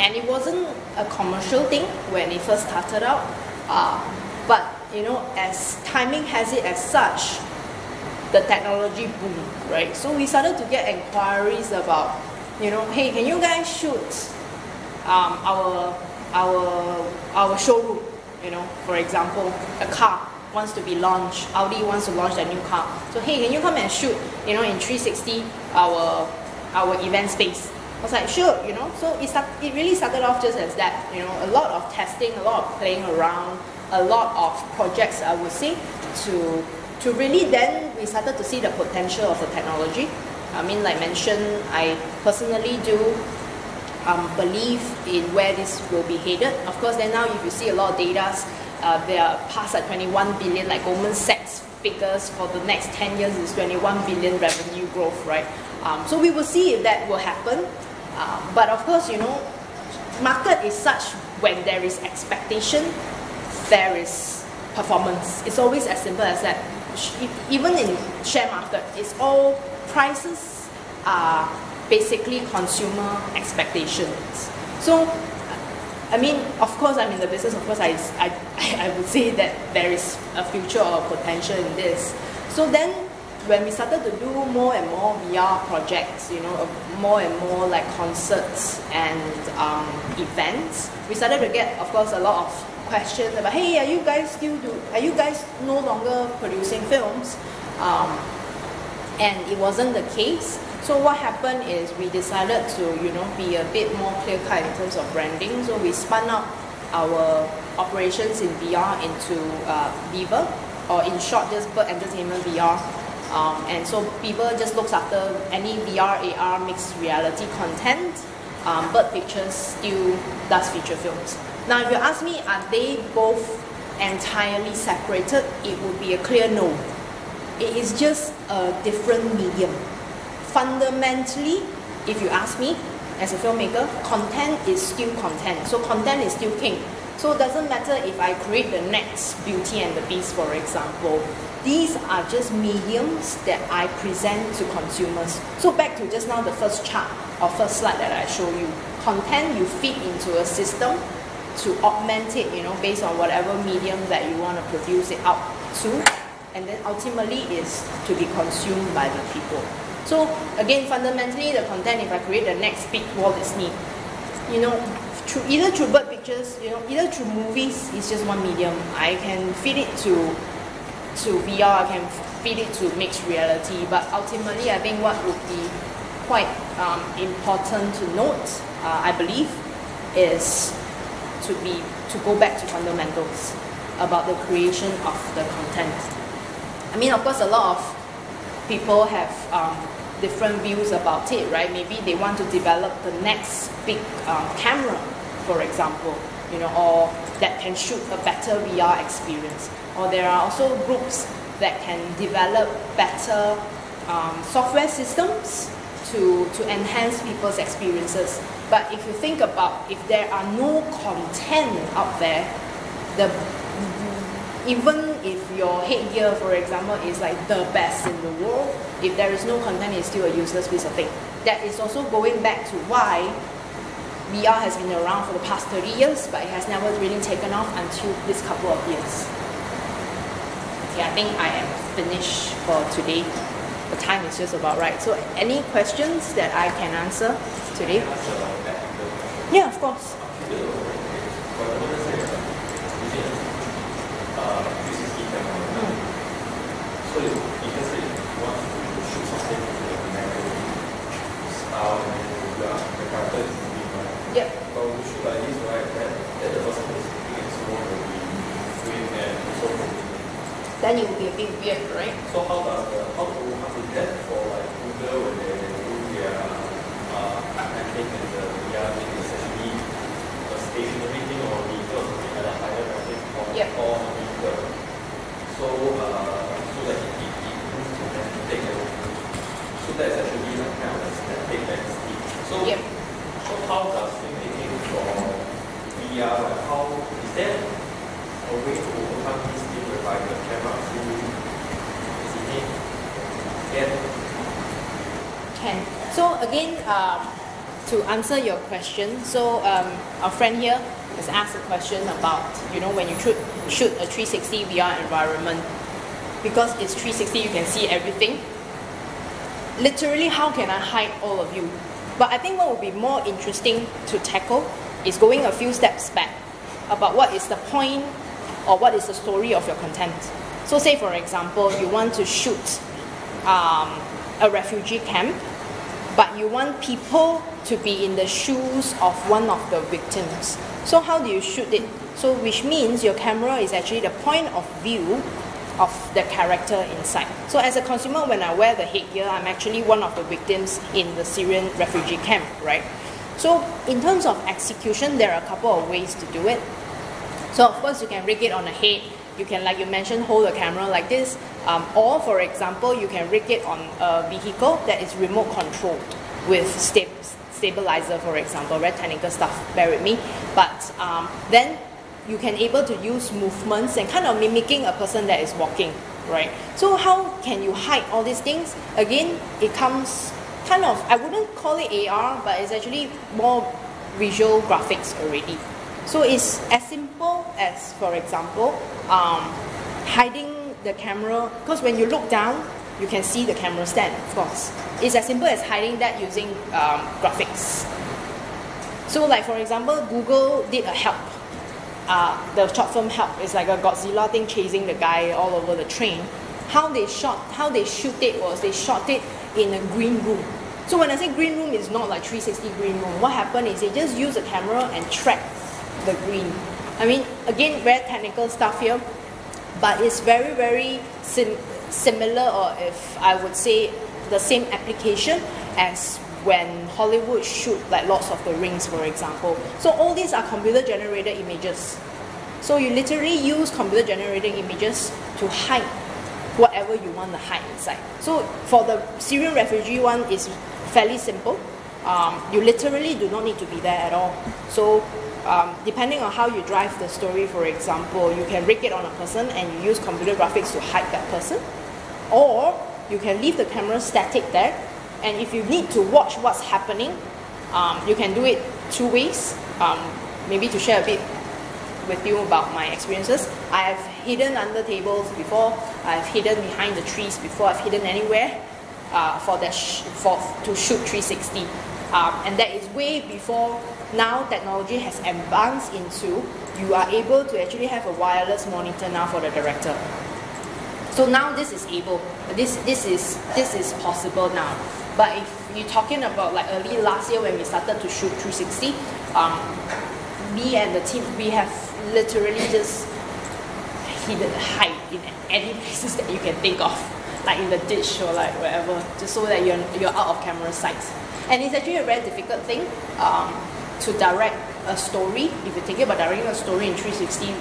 and it wasn't a commercial thing when it first started out uh, but you know as timing has it as such the technology boom, right? So we started to get inquiries about you know hey can you guys shoot um, our our our showroom you know for example a car wants to be launched audi wants to launch their new car. So hey can you come and shoot you know in 360 our our event space? I was like, sure, you know. So it, start, it really started off just as that, you know, a lot of testing, a lot of playing around, a lot of projects, I would say, to to really then we started to see the potential of the technology. I mean, like mentioned, I personally do um, believe in where this will be headed. Of course, then now if you see a lot of data, uh, they are past at 21 billion, like Goldman Sachs figures for the next 10 years is 21 billion revenue growth, right? Um, so we will see if that will happen. Uh, but of course, you know, market is such when there is expectation, there is performance. It's always as simple as that. Even in share market, it's all prices are basically consumer expectations. So, I mean, of course, I'm in the business. Of course, I, I, I would say that there is a future or potential in this. So then when we started to do more and more VR projects, you know, more and more like concerts and um, events, we started to get, of course, a lot of questions about, hey, are you guys still do? Are you guys no longer producing films? Um, and it wasn't the case. So what happened is we decided to, you know, be a bit more clear cut in terms of branding. So we spun up our operations in VR into uh, Viva, or in short, just Bert Entertainment VR um, and so BeVRR just looks after any VR, AR mixed reality content. Um, Bert Pictures still does feature films. Now, if you ask me, are they both entirely separated? It would be a clear no. It is just a different medium. Fundamentally, if you ask me, as a filmmaker, content is still content. So content is still king. So it doesn't matter if I create the next Beauty and the Beast, for example. These are just mediums that I present to consumers. So back to just now the first chart or first slide that I show you. Content you feed into a system to augment it, you know, based on whatever medium that you want to produce it out to. And then ultimately is to be consumed by the people. So again, fundamentally the content, if I create the next big Walt Disney, you know, through either through Bert Pictures, you know, either through movies, it's just one medium. I can feed it to to VR, I can feed it to mixed reality. But ultimately, I think what would be quite um, important to note, uh, I believe, is to be to go back to fundamentals about the creation of the content. I mean, of course, a lot of people have um, different views about it, right? Maybe they want to develop the next big um, camera, for example, you know, or that can shoot a better VR experience. Or there are also groups that can develop better um, software systems to, to enhance people's experiences. But if you think about if there are no content out there, the even if your headgear, for example, is like the best in the world, if there is no content, it's still a useless piece of thing. That is also going back to why VR has been around for the past 30 years, but it has never really taken off until this couple of years. Okay, I think I am finished for today. The time is just about right. So, any questions that I can answer today? Yeah, of course. So if let's say you want to shoot something with the magnetic style and then you are the character is moving right? Yep. But when you shoot like this right, then, then the person who's looking at someone will be moving and also moving. Then it will be a bit weird, right? So how does the how to how to that for like Google when they do their uh acting and the VR thing is actually a stationary thing or vehicle or something like that higher graphic or Yep. or a vehicle. So uh so that it, it, to then take a so that's actually like kind of a static landscape. So Yep. so how does filmmaking for VR like how is there a way to overcome this whereby the camera is it. So again, um, to answer your question, so um, our friend here has asked a question about, you know, when you shoot, shoot a 360 VR environment, because it's 360, you can see everything. Literally, how can I hide all of you? But I think what would be more interesting to tackle is going a few steps back about what is the point or what is the story of your content. So, say for example, you want to shoot um, a refugee camp, but you want people to be in the shoes of one of the victims. So how do you shoot it? So which means your camera is actually the point of view of the character inside. So as a consumer, when I wear the headgear, I'm actually one of the victims in the Syrian refugee camp, right? So in terms of execution, there are a couple of ways to do it. So of course you can rig it on the head. You can, like you mentioned, hold the camera like this. Um, or for example, you can rig it on a vehicle that is remote controlled with sta- stabilizer, for example. Very technical stuff. Bear with me. But um, then you can able to use movements and kind of mimicking a person that is walking, right? So how can you hide all these things? Again, it comes kind of I wouldn't call it AR, but it's actually more visual graphics already. So it's as simple as, for example, um, hiding the camera. Because when you look down, you can see the camera stand, of course. It's as simple as hiding that using um, graphics. So, like for example, Google did a help. Uh, the short film help is like a Godzilla thing chasing the guy all over the train. How they shot, how they shoot it was they shot it in a green room. So when I say green room, it's not like 360 green room. What happened is they just use a camera and track the green. I mean, again, very technical stuff here, but it's very, very sim- similar, or if I would say the same application as when Hollywood shoot like Lord of the Rings, for example. So all these are computer generated images. So you literally use computer generated images to hide whatever you want to hide inside. So for the Syrian refugee one, it's fairly simple. Um, you literally do not need to be there at all. So um, depending on how you drive the story, for example, you can rig it on a person and you use computer graphics to hide that person. Or you can leave the camera static there and if you need to watch what's happening, um, you can do it two ways. Um, maybe to share a bit with you about my experiences. I have hidden under tables before. I've hidden behind the trees before. I've hidden anywhere uh, for sh- for to shoot 360, um, and that is way before now technology has advanced into you are able to actually have a wireless monitor now for the director. So now this is able, this this is this is possible now. But if you're talking about like early last year when we started to shoot 360, um, me and the team we have literally just hidden hide in any places that you can think of, like in the ditch or like wherever, just so that you're you're out of camera sight. And it's actually a very difficult thing um, to direct a story. If you think about directing a story in 360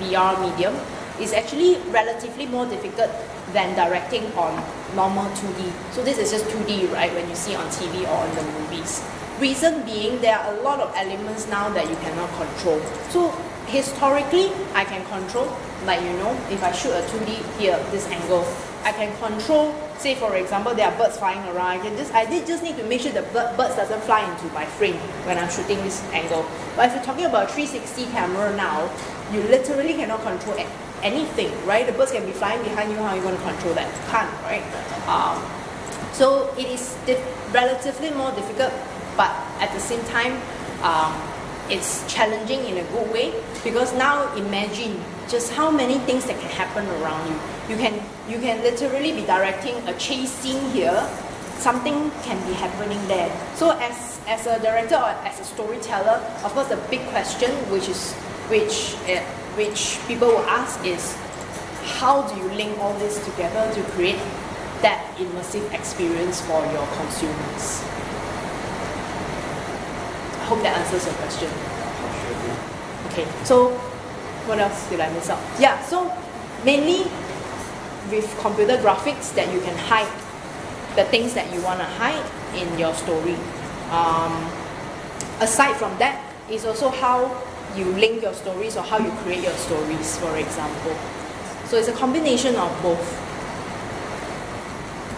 VR medium, it's actually relatively more difficult than directing on normal 2D. So this is just 2D, right? When you see on TV or on the movies. Reason being, there are a lot of elements now that you cannot control. So historically, I can control, like you know, if I shoot a 2D here, this angle, I can control, say for example, there are birds flying around, I can just, I did just need to make sure the bird, birds doesn't fly into my frame when I'm shooting this angle. But if you're talking about a 360 camera now, you literally cannot control anything, right? The birds can be flying behind you, how are you going to control that? Can't, right? Um, so it is relatively more difficult, but at the same time, um, it's challenging in a good way because now imagine just how many things that can happen around you. You can you can literally be directing a chase scene here, something can be happening there. So as as a director or as a storyteller, of course, the big question which is which uh, which people will ask is how do you link all this together to create that immersive experience for your consumers? I hope that answers your question. Okay, so what else did I miss out? Yeah, so mainly with computer graphics that you can hide the things that you want to hide in your story. Um, aside from that, is also how you link your stories or how you create your stories, for example. So it's a combination of both.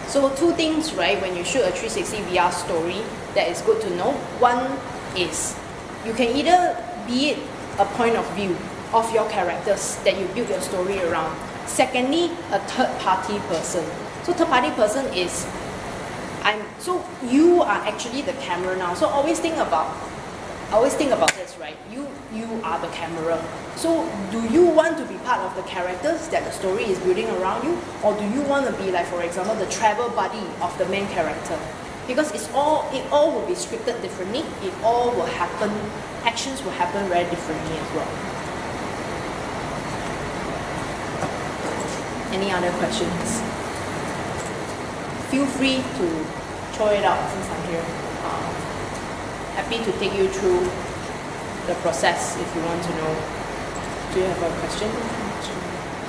So two things, right, when you shoot a 360 VR story that is good to know. One is you can either be it a point of view of your characters that you build your story around. Secondly, a third party person. So third party person is I'm so you are actually the camera now. So always think about always think about this, right? You you are the camera. So do you want to be part of the characters that the story is building around you, or do you want to be like, for example, the travel buddy of the main character? Because it's all it all will be scripted differently. It all will happen. Actions will happen very differently as well. Any other questions? Feel free to throw it out since I'm here. Um, happy to take you through the process if you want to know. Do you have a question?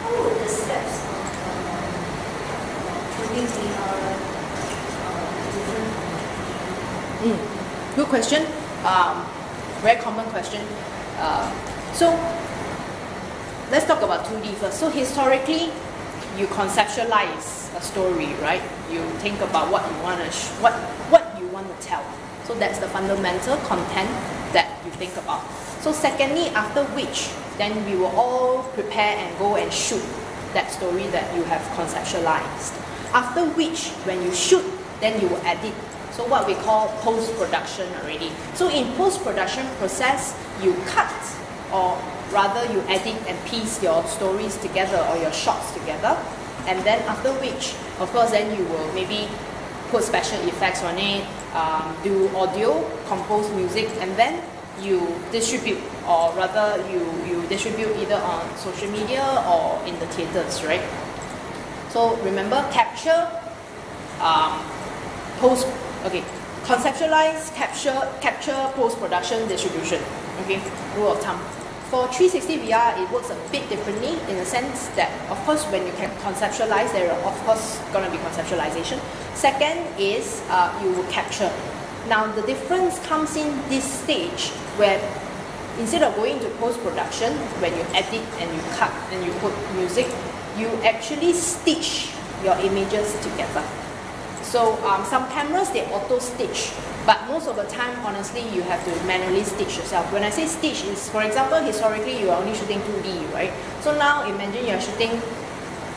How would the steps of um, VR uh, different Mm, good question. Um, very common question. Uh, so let's talk about 2D first. So historically, you conceptualize a story, right? You think about what you want to what what you want to tell. So that's the fundamental content that you think about. So secondly, after which, then we will all prepare and go and shoot that story that you have conceptualized. After which, when you shoot, then you will edit. So what we call post-production already. So in post-production process, you cut or rather you edit and piece your stories together or your shots together. And then after which, of course, then you will maybe put special effects on it, um, do audio, compose music, and then you distribute, or rather you, you distribute either on social media or in the theaters, right? So remember, capture, um, post, okay, conceptualize, capture, capture, post-production, distribution. Okay, rule of thumb. For 360 VR, it works a bit differently in the sense that, of course, when you can conceptualize, there are of course going to be conceptualization. Second is uh, you will capture. Now the difference comes in this stage where instead of going to post-production, when you edit and you cut and you put music, you actually stitch your images together. So um, some cameras they auto stitch, but most of the time, honestly, you have to manually stitch yourself. When I say stitch, is for example, historically you are only shooting 2D, right? So now imagine you are shooting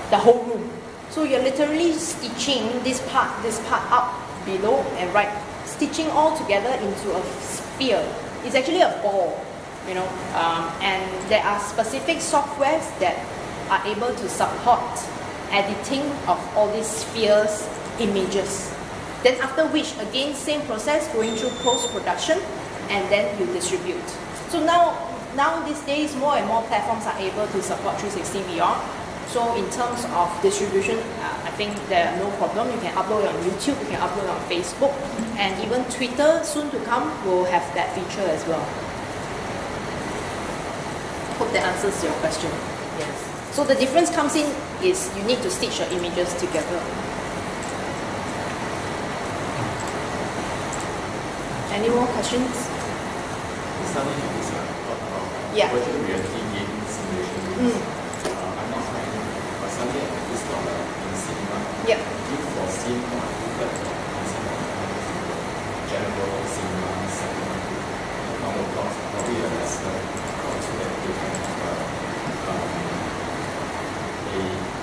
the whole room. So you're literally stitching this part, this part up, below, and right, stitching all together into a sphere. It's actually a ball, you know. Um, and there are specific softwares that are able to support editing of all these spheres images. Then after which, again, same process, going through post-production, and then you distribute. So now, now these days, more and more platforms are able to support 360 VR. So in terms of distribution, uh, I think there are no problem. You can upload on YouTube, you can upload on Facebook, and even Twitter, soon to come, will have that feature as well. Hope that answers your question. Yes. So the difference comes in is you need to stitch your images together. Any more questions? Study on this one, talk about Yeah. virtual reality gaming simulation. Mm. Uh, I'm not trying, but suddenly it's not like in cinema. Yep. Do you foresee or look at the concept of general cinema setting normal blocks, probably a lesser so that you can have a, um, a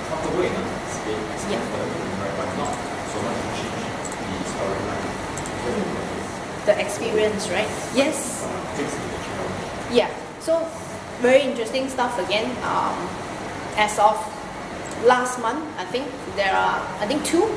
comfortable enough space space Yeah. The viewing, right, but not so much to change the storyline. The experience, right? Yes. Fix the challenge. Yeah. So very interesting stuff again. Um, as of last month, I think there are I think two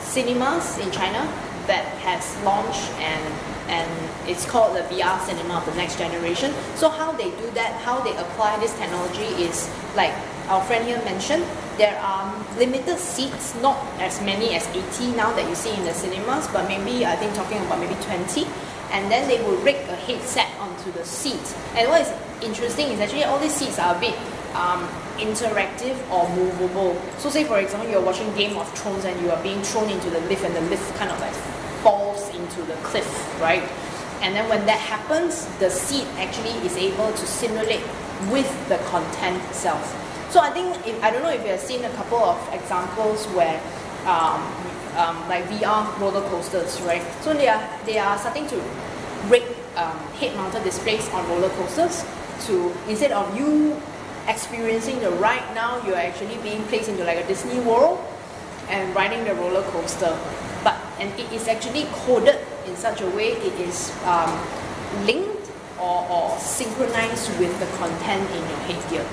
cinemas in China that has launched and and it's called the VR cinema of the next generation. So how they do that, how they apply this technology is like our friend here mentioned, there are limited seats, not as many as 80 now that you see in the cinemas, but maybe I think talking about maybe 20. And then they will rig a headset onto the seat. And what is interesting is actually all these seats are a bit um, interactive or movable. So say for example you're watching Game of Thrones and you are being thrown into the lift and the lift kind of like falls into the cliff, right? And then when that happens, the seat actually is able to simulate with the content itself. So I think if, I don't know if you have seen a couple of examples where um, um, like VR roller coasters, right? So they are they are starting to rig um, head-mounted displays on roller coasters to instead of you experiencing the ride now, you're actually being placed into like a Disney World and riding the roller coaster. But and it is actually coded in such a way it is um, linked or, or synchronized with the content in your headgear.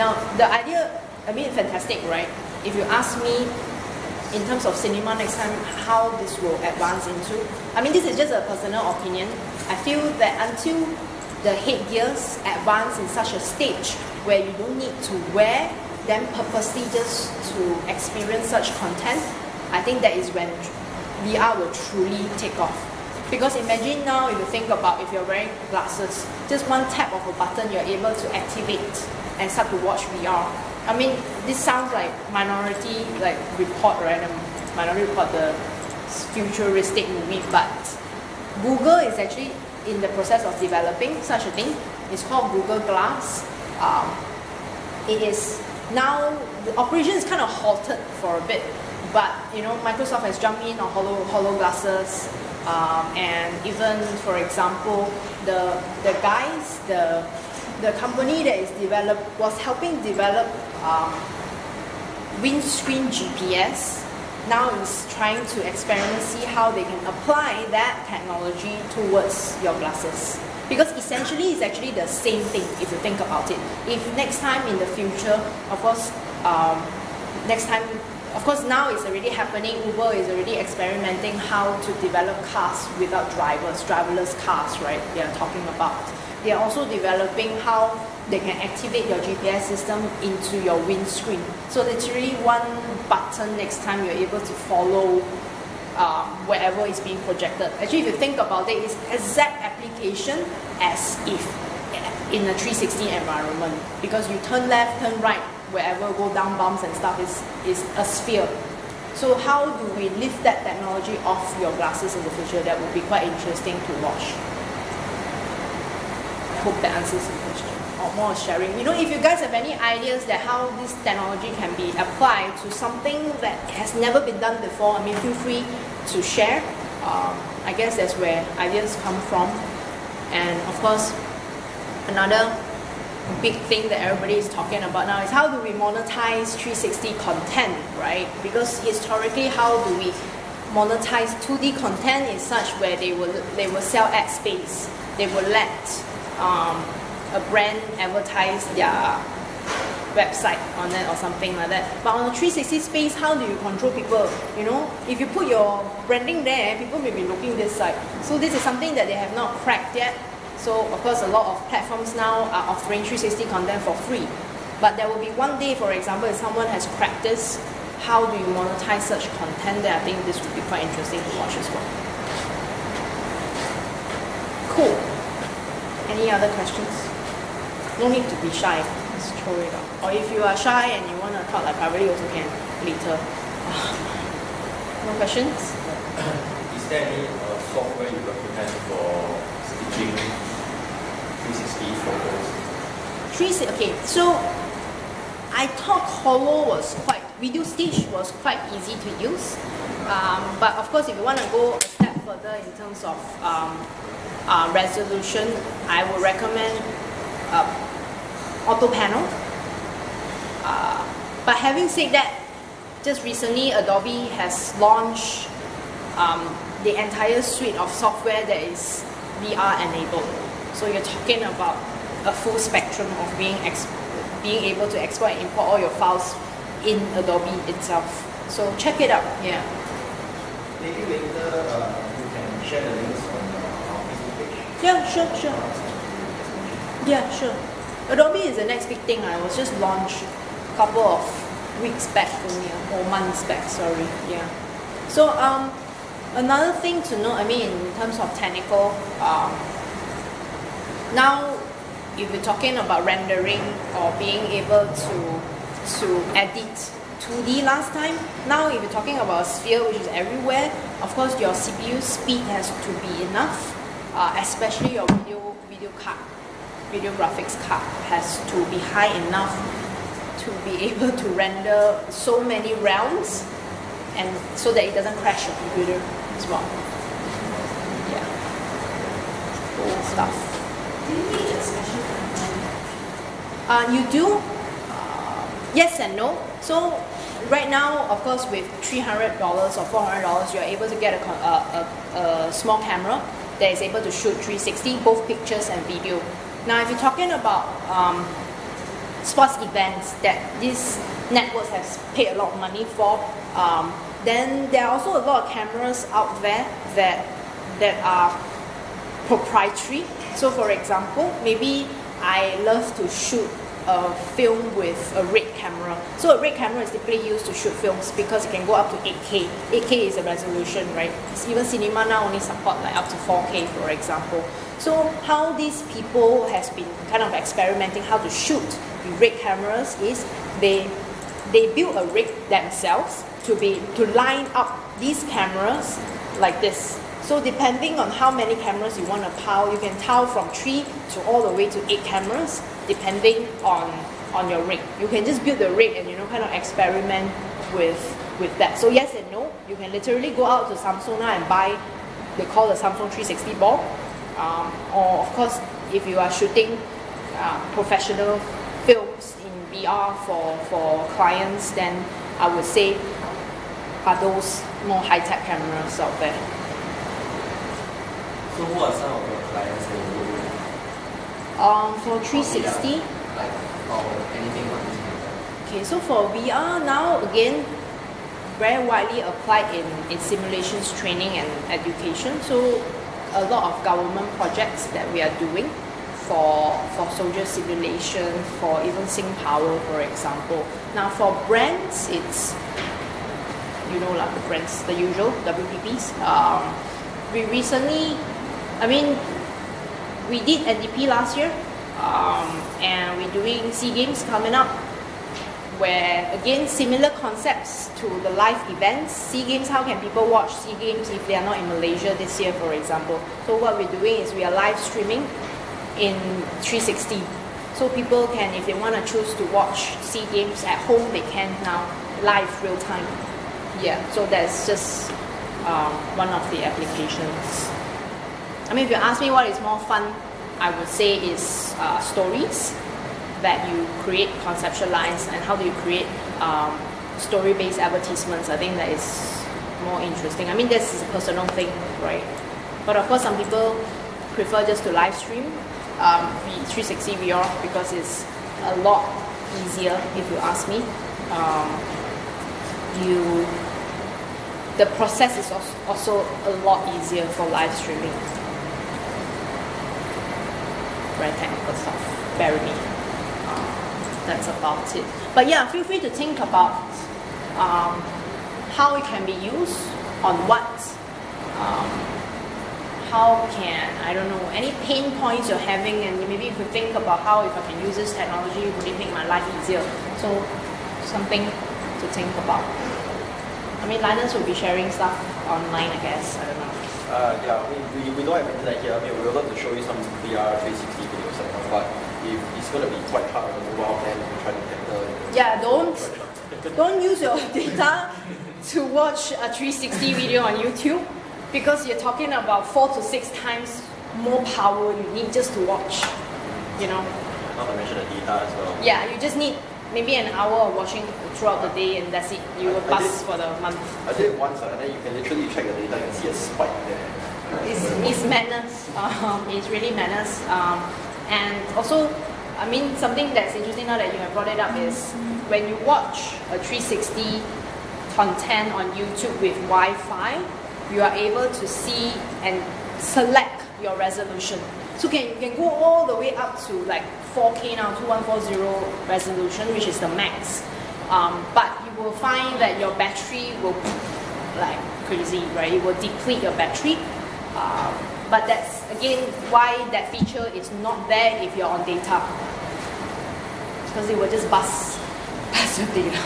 Now the idea, I mean, fantastic, right? If you ask me in terms of cinema next time how this will advance into i mean this is just a personal opinion i feel that until the headgears advance in such a stage where you don't need to wear them purposely just to experience such content i think that is when vr will truly take off because imagine now if you think about if you're wearing glasses just one tap of a button you're able to activate and start to watch vr I mean, this sounds like Minority like Report, right? Um, Minority Report, the futuristic movie, but Google is actually in the process of developing such a thing. It's called Google Glass. Um, it is now the operation is kind of halted for a bit, but you know Microsoft has jumped in on hollow glasses, um, and even for example the the guys the the company that is developed was helping develop um, windscreen GPS now is trying to experiment see how they can apply that technology towards your glasses. Because essentially it's actually the same thing if you think about it. If next time in the future of course um, next time of course now it's already happening. Uber is already experimenting how to develop cars without drivers driverless cars right they are talking about they are also developing how they can activate your GPS system into your windscreen. So literally one button next time you're able to follow um, wherever is being projected. Actually, if you think about it, it's exact application as if in a 360 environment because you turn left, turn right, wherever go down bumps and stuff is, is a sphere. So how do we lift that technology off your glasses in the future? That would be quite interesting to watch. Hope that answers the question. Or more sharing. You know, if you guys have any ideas that how this technology can be applied to something that has never been done before, I mean, feel free to share. Um, I guess that's where ideas come from. And of course, another big thing that everybody is talking about now is how do we monetize 360 content, right? Because historically, how do we monetize 2D content is such where they will they will sell ad space. They will let um, a brand advertise their website on it or something like that. But on a 360 space, how do you control people? You know, if you put your branding there, people may be looking this side. So this is something that they have not cracked yet. So of course, a lot of platforms now are offering 360 content for free. But there will be one day, for example, if someone has cracked this, how do you monetize such content? Then I think this would be quite interesting to watch as well. Cool. Any other questions? No need to be shy. Just throw it out. Or if you are shy and you want to talk like privately, also can later. no questions? Is there any uh, software you recommend for stitching 360 photos? 360, okay, so I thought Hollow was quite, Video Stitch was quite easy to use. Um, but of course, if you want to go a step further in terms of um, uh, resolution, I would recommend uh, Autopano. Uh, but having said that, just recently Adobe has launched um, the entire suite of software that is VR enabled. So you're talking about a full spectrum of being ex- being able to export and import all your files in Adobe itself. So check it out. Yeah. Maybe later uh, you can share the links on uh, our Facebook page. Yeah, sure, sure. Yeah, sure. Adobe is the next big thing. I was just launched a couple of weeks back only, or months back. Sorry. Yeah. So um, another thing to note. I mean, in terms of technical, um, now if you're talking about rendering or being able to to edit 2D last time, now if you're talking about a sphere which is everywhere, of course your CPU speed has to be enough, uh, especially your video video card, video graphics card has to be high enough to be able to render so many realms and so that it doesn't crash your computer as well. Yeah. Cool stuff. Do you need a special camera? Uh, you do, uh, yes and no. So right now, of course, with three hundred dollars or four hundred dollars, you're able to get a, a, a, a small camera that is able to shoot 360, both pictures and video. Now, if you're talking about um, sports events that these networks have paid a lot of money for, um, then there are also a lot of cameras out there that that are proprietary. So, for example, maybe I love to shoot a film with a RED camera. So, a RED camera is typically used to shoot films because it can go up to 8K. 8K is a resolution, right? Even cinema now only support like up to 4K, for example. So, how these people has been kind of experimenting how to shoot with RED cameras is they they build a rig themselves to be to line up these cameras like this. So depending on how many cameras you want to tile, you can tile from three to all the way to eight cameras, depending on on your rig. You can just build the rig and you know kind of experiment with with that. So yes and no. You can literally go out to Samsung and buy they call the Samsung 360 ball. Um, or of course, if you are shooting uh, professional films in VR for, for clients, then I would say are those more high-tech cameras out there. So who are some of your clients that you work with? Um, for 360, Like or anything on this matter. okay, so for VR now again, very widely applied in, in simulations training and education. So a lot of government projects that we are doing for for soldier simulation, for even Sing Power, for example. Now for brands, it's you know like the brands, the usual WPPs. Um, we recently, I mean, we did NDP last year, um, and we're doing SEA Games coming up, where again similar concepts to the live events. SEA Games, how can people watch SEA Games if they are not in Malaysia this year, for example? So what we're doing is we are live streaming in 360. So people can, if they want to choose to watch SEA Games at home, they can now live real time. Yeah, so that's just um, one of the applications. I mean, if you ask me what is more fun, I would say is uh, stories that you create, conceptualize, and how do you create um, story-based advertisements. I think that is more interesting. I mean, this is a personal thing, right? But of course, some people prefer just to live stream um, 360 VR because it's a lot easier, if you ask me. Um, you the process is also a lot easier for live streaming. Very technical stuff. With me. Um, that's about it. But yeah, feel free to think about um, how it can be used, on what, um, how can, I don't know, any pain points you're having, and maybe you could think about how if I can use this technology, would it make my life easier? So, something to think about. I mean, Linus will be sharing stuff online, I guess. I don't know. Uh, yeah, mean, we, we don't have internet here. I mean, we would love to show you some VR 360 videos, and all, but if it's going to be quite hard on the mobile plan if you try to get the. Yeah, don't don't use your data to watch a 360 video on YouTube because you're talking about four to six times more power you need just to watch. You know. Not to mention the data as well. Yeah, you just need maybe an hour of watching throughout the day and that's it. You will pass for the month. I did it once, uh, and then you can literally check the data and see a spike there. It's, it's madness. Um, it's really madness. Um, and also, I mean, something that's interesting now that you have brought it up is when you watch a 360 content on YouTube with Wi-Fi, you are able to see and select your resolution. So can, you can go all the way up to like 4K now, 2140 resolution, which is the max. Um, but you will find that your battery will like crazy, right? It will deplete your battery. Uh, but that's again why that feature is not there if you're on data. Because it will just bust, bust your data.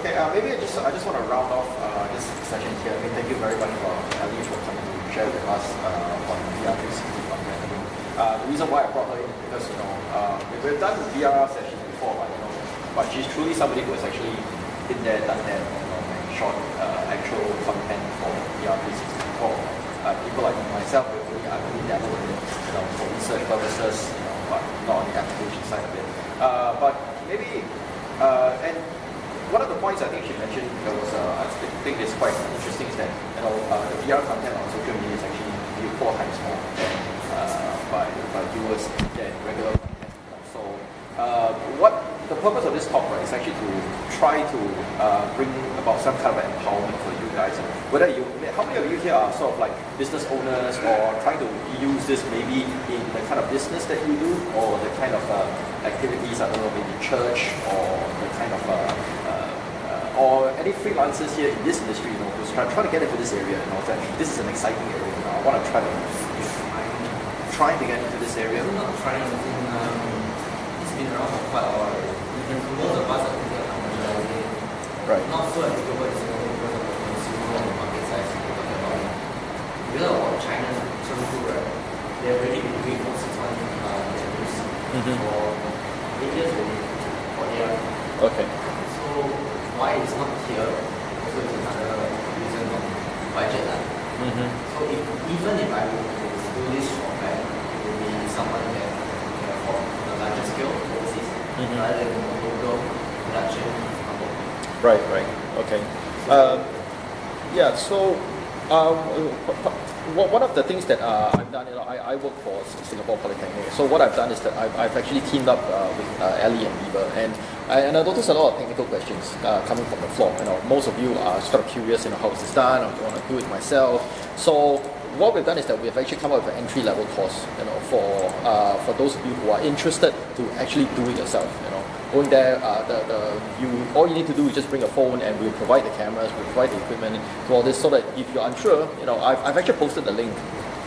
Okay, uh, maybe I just I just want to round off uh, this session here. I mean, thank you very much for Ellie for coming to share with us uh, on VR 360 content. Uh, the reason why I brought her in is because you know uh, we- we've done VR sessions before, but you know, but she's truly somebody who has actually been there, done that, you know, and shot uh, actual content for VR 360 before. Uh, people like myself, we I only dabble in it, you know, for research purposes, you know, but not on the application side of it. Uh, but maybe uh, and one of the points I think she mentioned that was uh, I think is quite interesting is that you know uh, the VR content on social media is actually viewed four times more than uh, by by viewers than regular content. So uh, what the purpose of this talk right, is actually to try to uh, bring about some kind of empowerment for you guys. Whether you how many of you here are sort of like business owners or trying to use this maybe in the kind of business that you do or the kind of uh, activities I don't know maybe church or the kind of uh, uh, or any freelancers here in this industry, you know, who's trying, to get into this area, and know, that this is an exciting area. You know, I want to try to, trying to get into this area. We're not trying anything. Um, been around for quite a while. already. Even most of us are thinking of commercializing. Right. Not so applicable in Singapore because of the consumer and the market size we're talking about. If you look at China, Chengdu, right? They're already been doing for six months uh, Chinese Mhm. for eight years already. For AI. Okay. So why it's not here? Also is another reason of budget. lah. Mm-hmm. So if, even if I were to do this for bank, it will be someone that can afford on a larger scale overseas, Mhm. rather than local production. Right, right. Okay. Um, yeah, so um, p- p- one one of the things that uh, I've done, you know, I, I work for Singapore Polytechnic. So what I've done is that I've, I've actually teamed up uh, with uh, Ellie and BeVRR, and I, and I noticed a lot of technical questions uh, coming from the floor. You know, most of you are sort of curious, you know, how is this done? I want to do it myself. So what we've done is that we've actually come up with an entry level course, you know, for uh, for those of you who are interested to actually do it yourself. You know, going there, uh, the, the you all you need to do is just bring a phone, and we'll provide the cameras, we'll provide the equipment to all this, so that if you're unsure, you know, I've, I've actually posted the link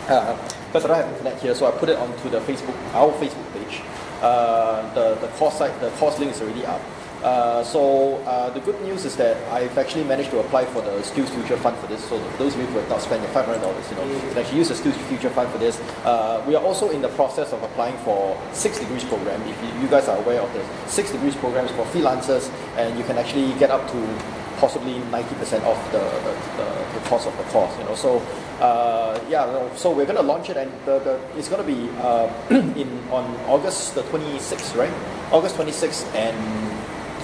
uh, because I don't have internet here, so I put it onto the Facebook, our Facebook page. Uh, the the course site, the course link is already up. Uh, so uh, the good news is that I've actually managed to apply for the Skills Future Fund for this. So those of you who have not spent five hundred dollars, you know, you can actually use the Skills Future Fund for this. Uh, we are also in the process of applying for six degrees program. If you, guys are aware of the six degrees programs for freelancers, and you can actually get up to possibly 90% off the, the, the, the cost of the course, you know. So, uh, yeah, so we're going to launch it and the, the, it's going to be uh, in on August the 26th, right? August 26th and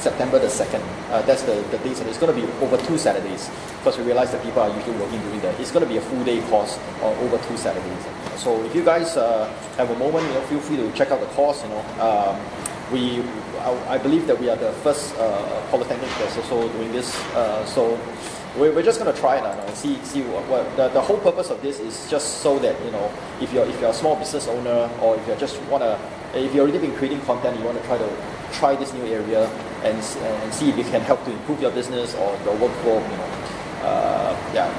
September the 2nd. Uh, that's the, the dates. and It's going to be over two Saturdays because we realize that people are usually working during that. It's going to be a full day course on over two Saturdays. So if you guys uh, have a moment, you know, feel free to check out the course. You know, um, we I, I believe that we are the first uh, polytechnic that's also doing this. Uh, so we're, we're just going to try it out and see see what, what the, the whole purpose of this is just so that you know if you're if you're a small business owner or if you just want to if you've already been creating content you want to try to try this new area and, and see if it can help to improve your business or your workflow you know uh, yeah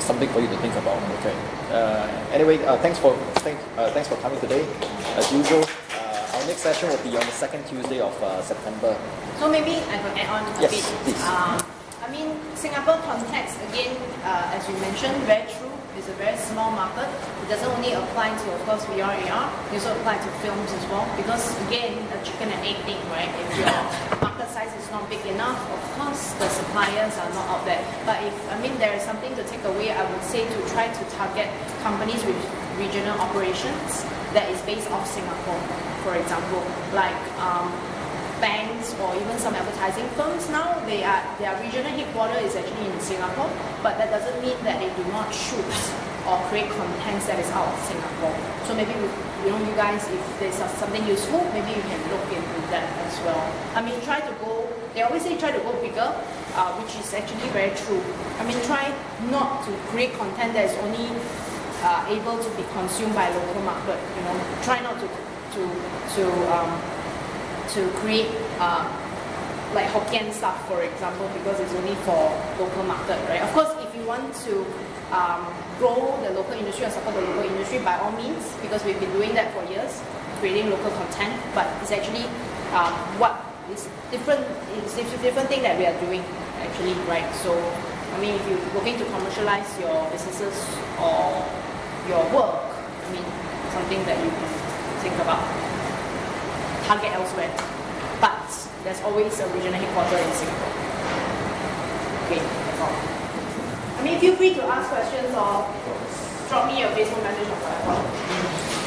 something for you to think about okay uh, anyway uh, thanks for thank, uh, thanks for coming today as usual uh, our next session will be on the second Tuesday of uh, September So maybe I could add on a Yes, bit. please. Um, I mean, Singapore context, again, uh, as you mentioned, very true. It's a very small market. It doesn't only apply to, of course, VR, AR. It also apply to films as well. Because, again, a chicken and egg thing, right? If your market size is not big enough, of course, the suppliers are not out there. But if, I mean, there is something to take away, I would say to try to target companies with regional operations that is based off Singapore, for example. Like, um, banks or even some advertising firms now, they are their regional headquarters is actually in Singapore, but that doesn't mean that they do not shoot or create contents that is out of Singapore. So maybe you know you guys, if there's something useful, maybe you can look into that as well. I mean, try to go. They always say try to go bigger, uh, which is actually very true. I mean, try not to create content that is only uh, able to be consumed by local market. You know, try not to to to um, to create uh, like Hokkien stuff, for example, because it's only for local market, right? Of course, if you want to um, grow the local industry or support the local industry, by all means, because we've been doing that for years, creating local content. But it's actually um, what is different. It's a different thing that we are doing actually, right? So, I mean, if you're looking to commercialize your businesses or your work, I mean, something that you can think about target elsewhere. But there's always a regional headquarters in Singapore. Okay, that's all. I mean, feel free to ask questions or drop me a Facebook message or whatever.